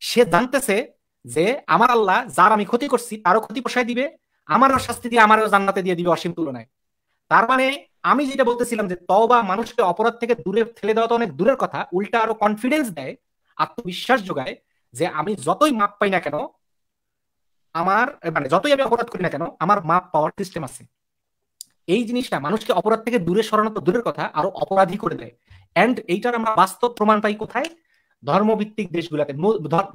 সে জানতেছে যে আমার আল্লাহ যার আমি ক্ষতি করছি, তারও ক্ষতি পোষায় দিবে, আমারও শাস্তি দিয়ে, আমারও জান্নাতে দিয়ে দিবে অসীম তুলনায়। তার মানে আমি যেটা বলতেছিলাম যে তবা মানুষকে অপরাধ থেকে দূরে ফেলে দেওয়া তো অনেক দূরের কথা, উল্টা আরও কনফিডেন্স দেয় আত্মবিশ্বাস যোগায় যে আমি যতই মাপ পাই না কেন, আমার মানে যতই আমি অপরাধ করি না কেন, আমার মাপ পাওয়ার সিস্টেম আছে। এই জিনিসটা মানুষকে অপরাধ থেকে দূরে সরানো তো দূরের কথা, আরও অপরাধী করে দেয়। এন্ড এইটার আমরা বাস্তব প্রমাণ পাই কোথায়? ধর্মভিত্তিক দেশগুলোতে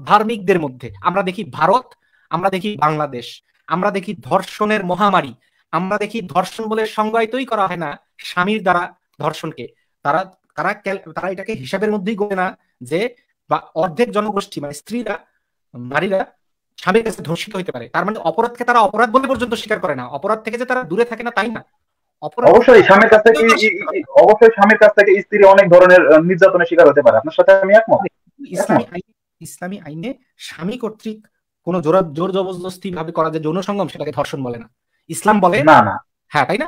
ধার্মিকদের মধ্যে। আমরা দেখি ভারত, আমরা দেখি বাংলাদেশ, আমরা দেখি ধর্ষণের মহামারী, আমরা দেখি ধর্ষণ বলে সংজ্ঞায়িতই করা হয় না স্বামীর দ্বারা ধর্ষণকে। তারা তারা তারা এটাকে হিসাবের মধ্যেই গোনে না যে বা অর্ধেক জনগোষ্ঠী মানে স্ত্রীরা নারীরা স্বামীর কাছে ধর্ষিত হতে পারে। তার মানে অপরাধকে তারা অপরাধ বলে পর্যন্ত স্বীকার করে না। অপরাধ থেকে যে তারা দূরে থাকে না তাই না? অবশ্যই স্বামীর কাছ থেকে অবশ্যই স্বামীর কাছ থেকে স্ত্রী অনেক ধরনের নির্যাতনের শিকার হতে পারে। আপনার সাথে আমি একমত। ইসলামী আইনে ইসলামী আইনে স্বামী কর্তৃক কোন জোর জোর জবরদস্তি ভাবে করা যে যৌন সঙ্গম সেটাকে ধর্ষণ বলে না। ইসলাম বলে না না। হ্যাঁ তাই না?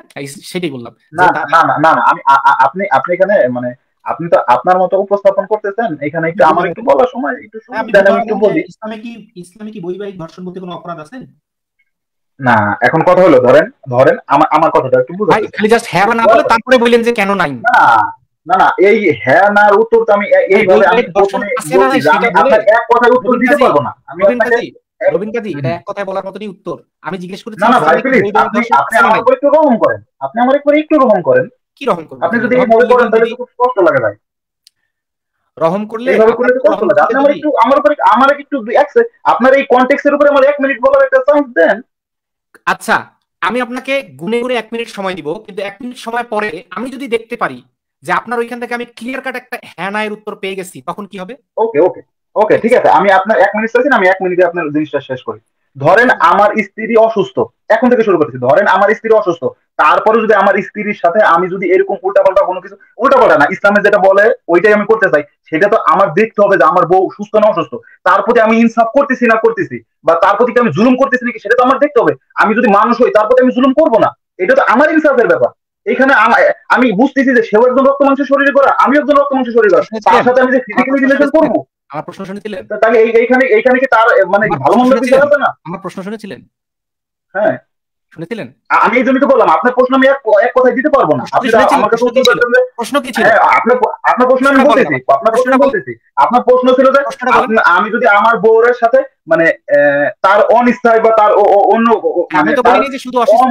সেটাই বললাম। না না না না আমি আপনি আপনি এখানে মানে আপনি তো আপনার মতো উপস্থাপন করতেছেন এখানে একটু আমার একটু বলার সময় একটু হ্যাঁ, একটু বলি। ইসলামে কি ইসলামে কি বৈবাহিক ধর্ষণ বলতে কোনো অপরাধ আছে? না এখন কথা হলো ধরেন ধরেন আমার আমার কথাটা একটু বুঝাতে খালি জাস্ট হ্যাঁ না বলে তারপরে বললেন যে কেন নাই? না না না এই হ্যাঁ না উত্তর তো আমি এ- এইভাবে আমি প্রথমে আছে না নাই আমি আপনার এক কথায় উত্তর দিতে পারব না। আমি আপনাকে কাজী কাজী এটা এক কথায় বলার মতনই উত্তর। আমি জিজ্ঞেস করেছি না না ভাই প্লিজ আপনি আপনি আমার? একটু রহম করেন। আপনি আমার উপর একটু রহম করেন। কি রহম করব? আপনি যদি এইভাবে করেন তাহলে খুব কষ্ট লাগে ভাই। রহম করলে এইভাবে করলে কষ্ট লাগে। আপনি আমার একটু আমার উপরে আমার একটু আপনার এই কন্টেক্সের উপরে আমার এক মিনিট বলার একটা চান্স দেন। আচ্ছা আমি আপনাকে গুনে গুনে এক মিনিট সময় দিব কিন্তু এক মিনিট সময় পরে আমি যদি দেখতে পারি যে আপনার ওইখান থেকে আমি ক্লিয়ার কাট একটা হ্যাঁ না এর উত্তর পেয়ে গেছি তখন কি হবে? ওকে ওকে ওকে ঠিক আছে। আমি আপনার এক মিনিট চাইছেন আমি এক মিনিটে আপনার জিনিসটা শেষ করি। ধরেন আমার স্ত্রী অসুস্থ, এখন থেকে শুরু করতেছি, ধরেন আমার স্ত্রী অসুস্থ, তারপরে যদি আমার স্ত্রীর সাথে আমি যদি এরকম উল্টাপাল্টা কোনো কিছু, উল্টাপাল্টা না ইসলামে যেটা বলে, ওইটাই আমি করতে চাই, সেটা তো আমার দেখতে হবে যে আমার বউ সুস্থ না অসুস্থ, তার প্রতি আমি ইনসাফ করতেছি না করতেছি, বা তার প্রতি আমি জুলুম করতেছি নাকি, সেটা তো আমার দেখতে হবে, আমি যদি মানুষ হই, তার প্রতি আমি জুলুম করব না, এটা তো আমার ইনসাফের ব্যাপার, এখানে আমি বুঝতেছি যে সেও একজন রক্ত মাংস শরীরে করা আমি একজন রক্ত মাংস শরীরে করা তার সাথে আমি যে ফিজিক্যালি রিলেশন করব আমার প্রশ্ন শুনেছিলেন? তাহলে এইখানে এইখানে কি তার মানে ভালো মন্দ বিচার ছিল। না? আমার প্রশ্ন শুনেছিলেন। হ্যাঁ। শুনেছিলেন? আমি এই জন্যই তো বললাম আপনার প্রশ্ন আমি এক কথায় দিতে পারব না। প্রশ্ন কি ছিল? কি ছিল? হ্যাঁ আপনার আপনার প্রশ্ন আমি বলতেছি আপনার প্রশ্ন বলতেছি। আপনার প্রশ্ন ছিল যে আমি যদি আমার বউরের সাথে মানে তার অনিচ্ছায় বা তার অন্য আমি মানে তো বলিনি যে শুধু অসুস্থ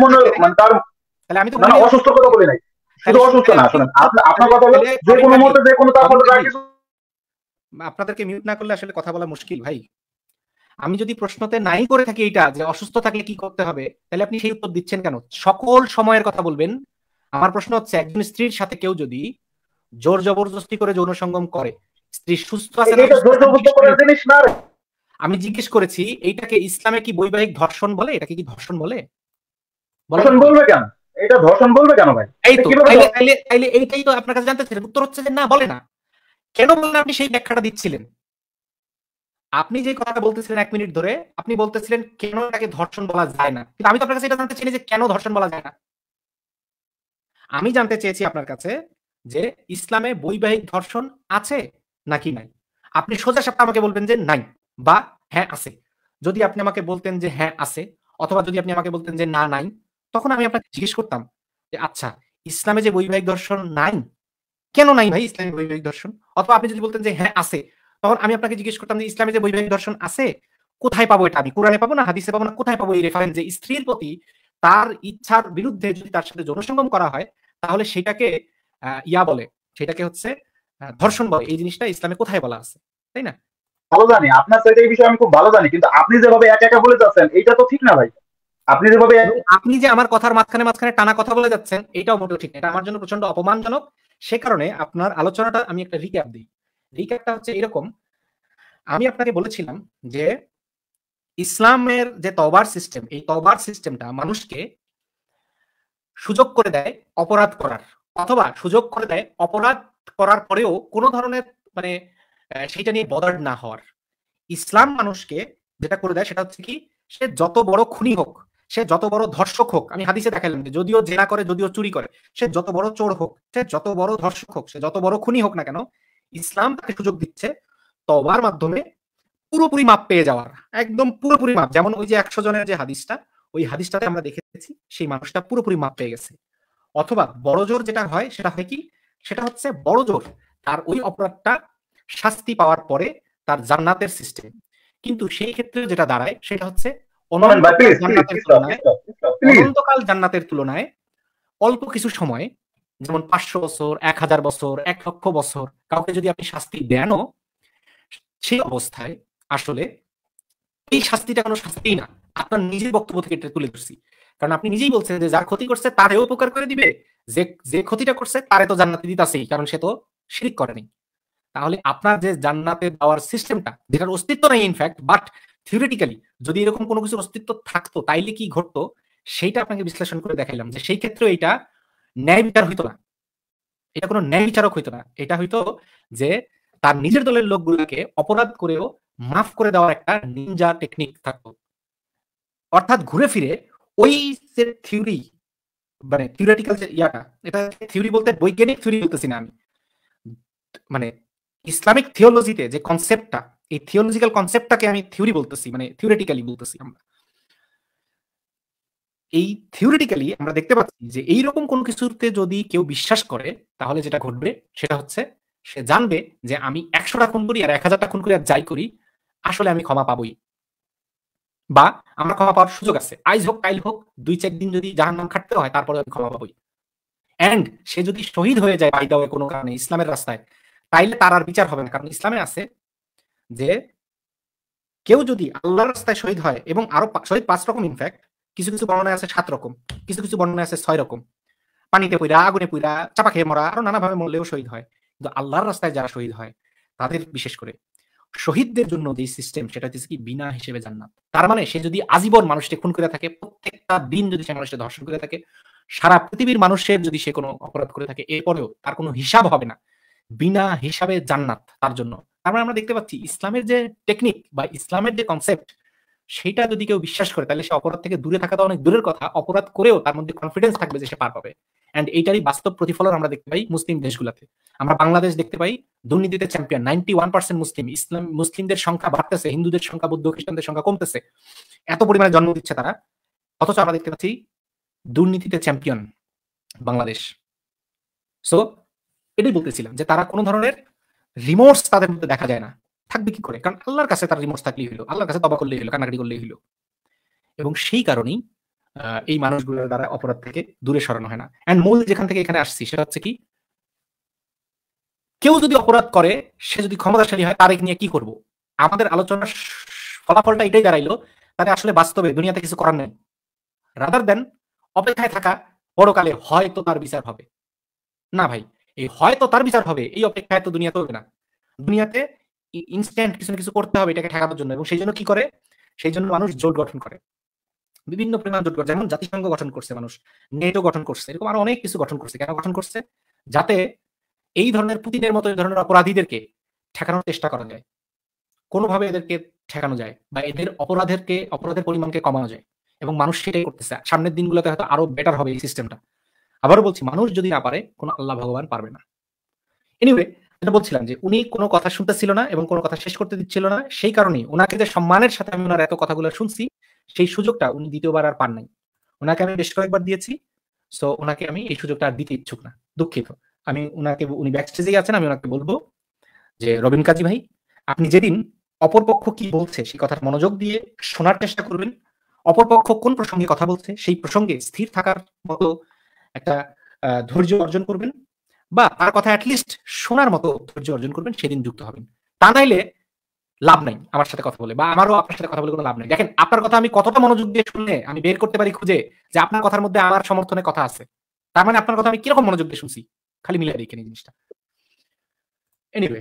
মানে তার তাহলে আমি তো অসুস্থ কথা বলি নাই। শুধু অসুস্থ না তাহলে- আপনার কথা হলো যে কোনো মুহূর্তে যে কোনো তার আপনাদেরকে মিউট না করলে আসলে কথা বলা মুশকিল ভাই। আমি যদি প্রশ্নতে নাই করে থাকি এটা যে অসুস্থ থাকলে কি করতে হবে তাহলে আপনি সেই উত্তর দিচ্ছেন কেন? সকল সময়ের কথা বলবেন। আমার প্রশ্ন হচ্ছে একজন স্ত্রীর সাথে কেউ যদি জোর জবরদস্তি করে যৌন সঙ্গম করে স্ত্রী সুস্থ আছে। আমি জিজ্ঞেস করেছি এইটাকে ইসলামে কি বৈবাহিক ধর্ষণ বলে? এটাকে কি ধর্ষণ বলে? ধর্ষণ বলবে কেন? এটা ধর্ষণ বলবে কেন ভাই? এই তো তাইলে এইটাই তো আপনার কাছে জানতে চাইলেন উত্তর হচ্ছে যে না বলে না। কেন বললেন আপনি সেই ব্যাখ্যাটা দিচ্ছিলেন? আপনি যে কথাটা বলতেছিলেন এক মিনিট ধরে, আপনি বলতেছিলেন কেন এটাকে ধর্ষণ বলা যায় না? কিন্তু আমি তো আপনার কাছে এটা জানতে চাইনি যে কেন ধর্ষণ বলা যায় না। আমি জানতে চেয়েছি আপনার কাছে যে ইসলামে বৈবাহিক ধর্ষণ আছে নাকি নাই? আপনি সোজা সাপটা আমাকে বলবেন যে নাই বা হ্যাঁ আছে। যদি আপনি আমাকে বলতেন যে হ্যাঁ আছে অথবা যদি আপনি আমাকে বলতেন যে না নাই, তখন আমি আপনাকে জিজ্ঞেস করতাম যে আচ্ছা ইসলামে যে বৈবাহিক দর্শন নাই কেন নাই ভাই ইসলামে বৈবাহিক দর্শন? অথবা আপনি যদি বলতেন যে হ্যাঁ আছে। তখন আমি আপনাকে জিজ্ঞেস করতাম যে ইসলামে যে বৈবাহিক দর্শন আছে কোথায় পাবো এটা আমি? কোরআনে পাবো না হাদিসে পাবো না? কোথায় পাবো এই রেফারেন্স যে স্ত্রীর প্রতি তার ইচ্ছার বিরুদ্ধে যদি তার সাথে যৌনসঙ্গম করা হয় তাহলে সেটাকে ইয়া বলে। সেটাকে হচ্ছে ধর্ষণ বলে। এই জিনিসটা ইসলামে কোথায় বলা আছে? তাই না? ভালো জানি। আপনার সাথে এই বিষয়ে আমি খুব ভালো জানি। কিন্তু আপনি যেভাবে একা একা বলে যাচ্ছেন এইটা তো ঠিক না ভাই। আপনি যেভাবে আপনি যে আমার কথার মাঝখানে মাঝখানে টানা কথা বলে যাচ্ছেন এটাও মোটেও ঠিক না। এটা আমার জন্য প্রচণ্ড অপমানজনক। সে কারণে আপনার আলোচনাটা আমি একটা রিক্যাপ দিই। রিক্যাপটা হচ্ছে এরকম। আমি আপনাকে বলেছিলাম যে ইসলামের যে তবার সিস্টেম এই তবার সিস্টেমটা মানুষকে সুযোগ করে দেয় অপরাধ করার। অথবা সুযোগ করে দেয় অপরাধ করার পরেও কোনো ধরনের মানে সেইটা নিয়ে বদার না হওয়ার। ইসলাম মানুষকে যেটা করে দেয় সেটা হচ্ছে কি, সে যত বড় খুনি হোক সে যত বড় ধর্ষক হোক, আমি হাদিসে দেখালাম যে যদিও জেনা করে, যদিও চুরি করে, সে যত বড় চোর হোক, সে যত বড় ধর্ষক হোক, সে যত বড় খুনি হোক না কেন, ইসলাম তাকে সুযোগ দিচ্ছে তবার মাধ্যমে পুরোপুরি মাপ পেয়ে যাওয়ার, একদম পুরোপুরি মাপ। যেমন ওই যে একশো জনের যে হাদিসটা, ওই হাদিসটাতে আমরা দেখেছি, সেই মানুষটা পুরোপুরি মাপ পেয়ে গেছে। অথবা বড় জোর যেটা হয়, সেটা হয় কি? সেটা হচ্ছে বড় জোর, তার ওই অপরাধটা শাস্তি পাওয়ার পরে তার জান্নাতের সিস্টেম কিন্তু সেই ক্ষেত্রে যেটা দাঁড়ায়, সেটা হচ্ছে অনন্তকাল জান্নাতের তুলনায় অল্প কিছু সময় যেমন পাঁচশো বছর এক হাজার বছর এক লক্ষ বছর কাউকে যদি আপনি শাস্তি দেনও সেই অবস্থায় আসলে এই শাস্তিটা কোনো শাস্তি না। আপনার নিজের বক্তব্য থেকে এটা তুলে ধরছি। কারণ আপনি নিজেই বলছেন যে যার ক্ষতি করছে তারেও উপকার করে দিবে। যে যে ক্ষতিটা করছে তারে তো জান্নাতে দিতাছেই কারণ সে তো শিরিক করেনি তাহলে আপনার যে জান্নাতে দেওয়ার সিস্টেমটা যেটার অস্তিত্ব নেই ইনফ্যাক্ট বাট থিওরিটিক্যালি যদি এরকম কোনো কিছুর অস্তিত্ব থাকতো, তাইলে কি ঘটতো? সেইটা আপনাকে বিশ্লেষণ করে দেখাইলাম যে সেই ক্ষেত্রে এটা ন্যায় বিচার হইতো না। এটা কোনো ন্যায় বিচারক হইতো না। এটা হইতো যে তার নিজের দলের লোকগুলোকে অপরাধ করেও মাফ করে দেওয়ার একটা নিনজা টেকনিক থাকতো। অর্থাৎ ঘুরে ফিরে ওই যে থিওরি মানে থিওরিটিক্যাল যে ইয়াটা, এটা থিওরি বলতে বৈজ্ঞানিক থিওরি বলতেছি না আমি। মানে ইসলামিক থিওলজিতে যে কনসেপ্টটা এই থিওলজিক্যাল কনসেপ্টটাকে আমি থিওরি বলতেছি মানে থিওরিটিক্যালি বলতেছি আমরা। এই থিওরিটিক্যালি আমরা দেখতে পাচ্ছি যে এইরকম কোন কিছুতে যদি কেউ বিশ্বাস করে, তাহলে যেটা ঘটবে সেটা হচ্ছে, সে জানবে যে আমি একশোটা খুন করি আর এক হাজারটা খুন করি আর যাই করি, আসলে আমি ক্ষমা পাবই। বা আমার ক্ষমা পাওয়ার সুযোগ আছে। আইজ হোক, কাইল হোক, দুই চার দিন যদি জাহান নাম খাটতে হয়, তারপরে আমি ক্ষমা পাবই। অ্যান্ড সে যদি শহীদ হয়ে যায় বাই দেওয়া কোনো কারণে, ইসলামের রাস্তায়, তাইলে তার আর বিচার হবে না, কারণ ইসলামে আছে যে কেউ যদি আল্লাহর রাস্তায় শহীদ হয় এবং আরও শহীদ পাঁচ রকম ইনফ্যাক্ট কিছু কিছু বর্ণনায় আছে সাত রকম, কিছু কিছু বর্ণনায় আছে ছয় রকম। পানিতে পইরা, আগুনে পইরা, চাপা খেয়ে মরা, আরও নানাভাবে মরলেও শহীদ হয়। কিন্তু আল্লাহর রাস্তায় যারা শহীদ হয়, তাদের বিশেষ করে শহীদদের জন্য যে সিস্টেম সেটা হচ্ছে কি বিনা হিসেবে জান্নাত। তার মানে সে যদি আজীবন মানুষকে খুন করে থাকে, প্রত্যেকটা দিন যদি সে মানুষকে ধর্ষণ করে থাকে, সারা পৃথিবীর মানুষের যদি সে কোনো অপরাধ করে থাকে, এরপরেও তার কোনো হিসাব হবে না। বিনা হিসাবে জান্নাত তার জন্য। তার মানে আমরা দেখতে পাচ্ছি ইসলামের যে টেকনিক বা ইসলামের যে কনসেপ্ট সেটা যদি কেউ বিশ্বাস করে, তাহলে সে অপরাধ থেকে দূরে থাকা তো অনেক দূরের কথা। অপরাধ করেও তার মধ্যে কনফিডেন্স থাকবে যে সে পার পাবে। অ্যান্ড এইটারই বাস্তব প্রতিফলন আমরা দেখতে পাই মুসলিম দেশগুলোতে। আমরা বাংলাদেশ দেখতে পাই, দুর্নীতিতে চ্যাম্পিয়ন নাইনটি ওয়ান পার্সেন্ট মুসলিম। ইসলাম, মুসলিমদের সংখ্যা বাড়তেছে, হিন্দুদের সংখ্যা, বৌদ্ধ, খ্রিস্টানদের সংখ্যা কমতেছে। এত পরিমাণে জন্ম দিচ্ছে তারা। অথচ আমরা দেখতে পাচ্ছি দুর্নীতিতে চ্যাম্পিয়ন বাংলাদেশ। সো এটাই বলতেছিলাম যে তারা কোনো ধরনের রিমোর্স তাদের মধ্যে দেখা যায় না। থাকবে কি করে? কারণ আল্লাহর কাছে তার রিমোর্স থাকলেই হলো, আল্লাহর কাছে তবা করলেই হলো, কান্নাকাটি করলেই হলো। এবং সেই কারণেই এই মানুষগুলোর দ্বারা অপরাধ থেকে দূরে সরানো হয় না। অ্যান্ড মূল যেখান থেকে এখানে আসছি সেটা হচ্ছে কি, কেউ যদি অপরাধ করে, সে যদি ক্ষমতাশালী হয়, তারে নিয়ে কি করব? আমাদের আলোচনার ফলাফলটা এটাই দাঁড়াইলো তাহলে আসলে বাস্তবে দুনিয়াতে কিছু করার নেই। রাদার দেন অপেক্ষায় থাকা, পরকালে হয়তো তার বিচার হবে। না ভাই হয়তো তার বিচার হবে, এই অপেক্ষায় তো দুনিয়া চলবে না। দুনিয়াতে ইনস্ট্যান্ট কিছু না কিছু করতে হবে এটাকে ঠেকানোর জন্য এবং সেই জন্য কি করে? সেই জন্য মানুষ জোট গঠন করে। বিভিন্ন পরিমাণ জোট যেমন জাতিসংঘ গঠন করছে মানুষ নেটো গঠন করছে, এরকম আরও অনেক কিছু গঠন করছে। কেন গঠন করছে? যাতে এই ধরনের পুতিনের মতো এই ধরনের অপরাধীদেরকে ঠেকানোর চেষ্টা করা যায়। কোনোভাবে এদেরকে ঠেকানো যায় বা এদের অপরাধেরকে, অপরাধের পরিমাণকে কমানো যায়। এবং মানুষ সেটাই করতেছে। সামনের দিনগুলোতে হয়তো আরও বেটার হবে এই সিস্টেমটা আবারও বলছি, মানুষ যদি না পারে, কোনো আল্লাহ ভগবান পারবে না। এনিওয়ে যেটা বলছিলাম যে, উনি কোনো কথা শুনতেছিল না এবং কোনো কথা শেষ করতে দিচ্ছিল না, সেই কারণেই ওনাকে যে সম্মানের সাথে আমি ওনার এত কথাগুলো শুনছি, সেই সুযোগটা উনি দ্বিতীয়বার আর পান নাই ওনাকে আমি বেশ কয়েকবার দিয়েছি সো ওনাকে আমি এই সুযোগটা আর দিতে ইচ্ছুক না, দুঃখিত। আমি ওনাকে উনি ব্যাক স্টেজেই আছেন, আমি ওনাকে বলব যে, রবিন কাজী ভাই, আপনি যেদিন অপরপক্ষ কি বলছে, সেই কথার মনোযোগ দিয়ে শোনার চেষ্টা করবেন। অপরপক্ষ কোন প্রসঙ্গে কথা বলছে, সেই প্রসঙ্গে স্থির থাকার মতো একটা ধৈর্য অর্জন করবেন বা তার কথা অ্যাটলিস্ট শোনার মতো ধৈর্য অর্জন করবেন, সেদিন যুক্ত হবেন। তা নাইলে লাভ নাই আমার সাথে কথা বলে বা আমারও আপনার সাথে কথা বলে কোনো লাভ নাই। দেখেন, আপনার কথা আমি কতটা মনোযোগ দিয়ে শুনলে আমি বের করতে পারি খুঁজে যে আপনার কথার মধ্যে আমার সমর্থনে কথা আছে। তার মানে আপনার কথা আমি কীরকম মনোযোগ দিয়ে শুনছি? খালি মিলাই দেখেন এই জিনিসটা। এনিওয়ে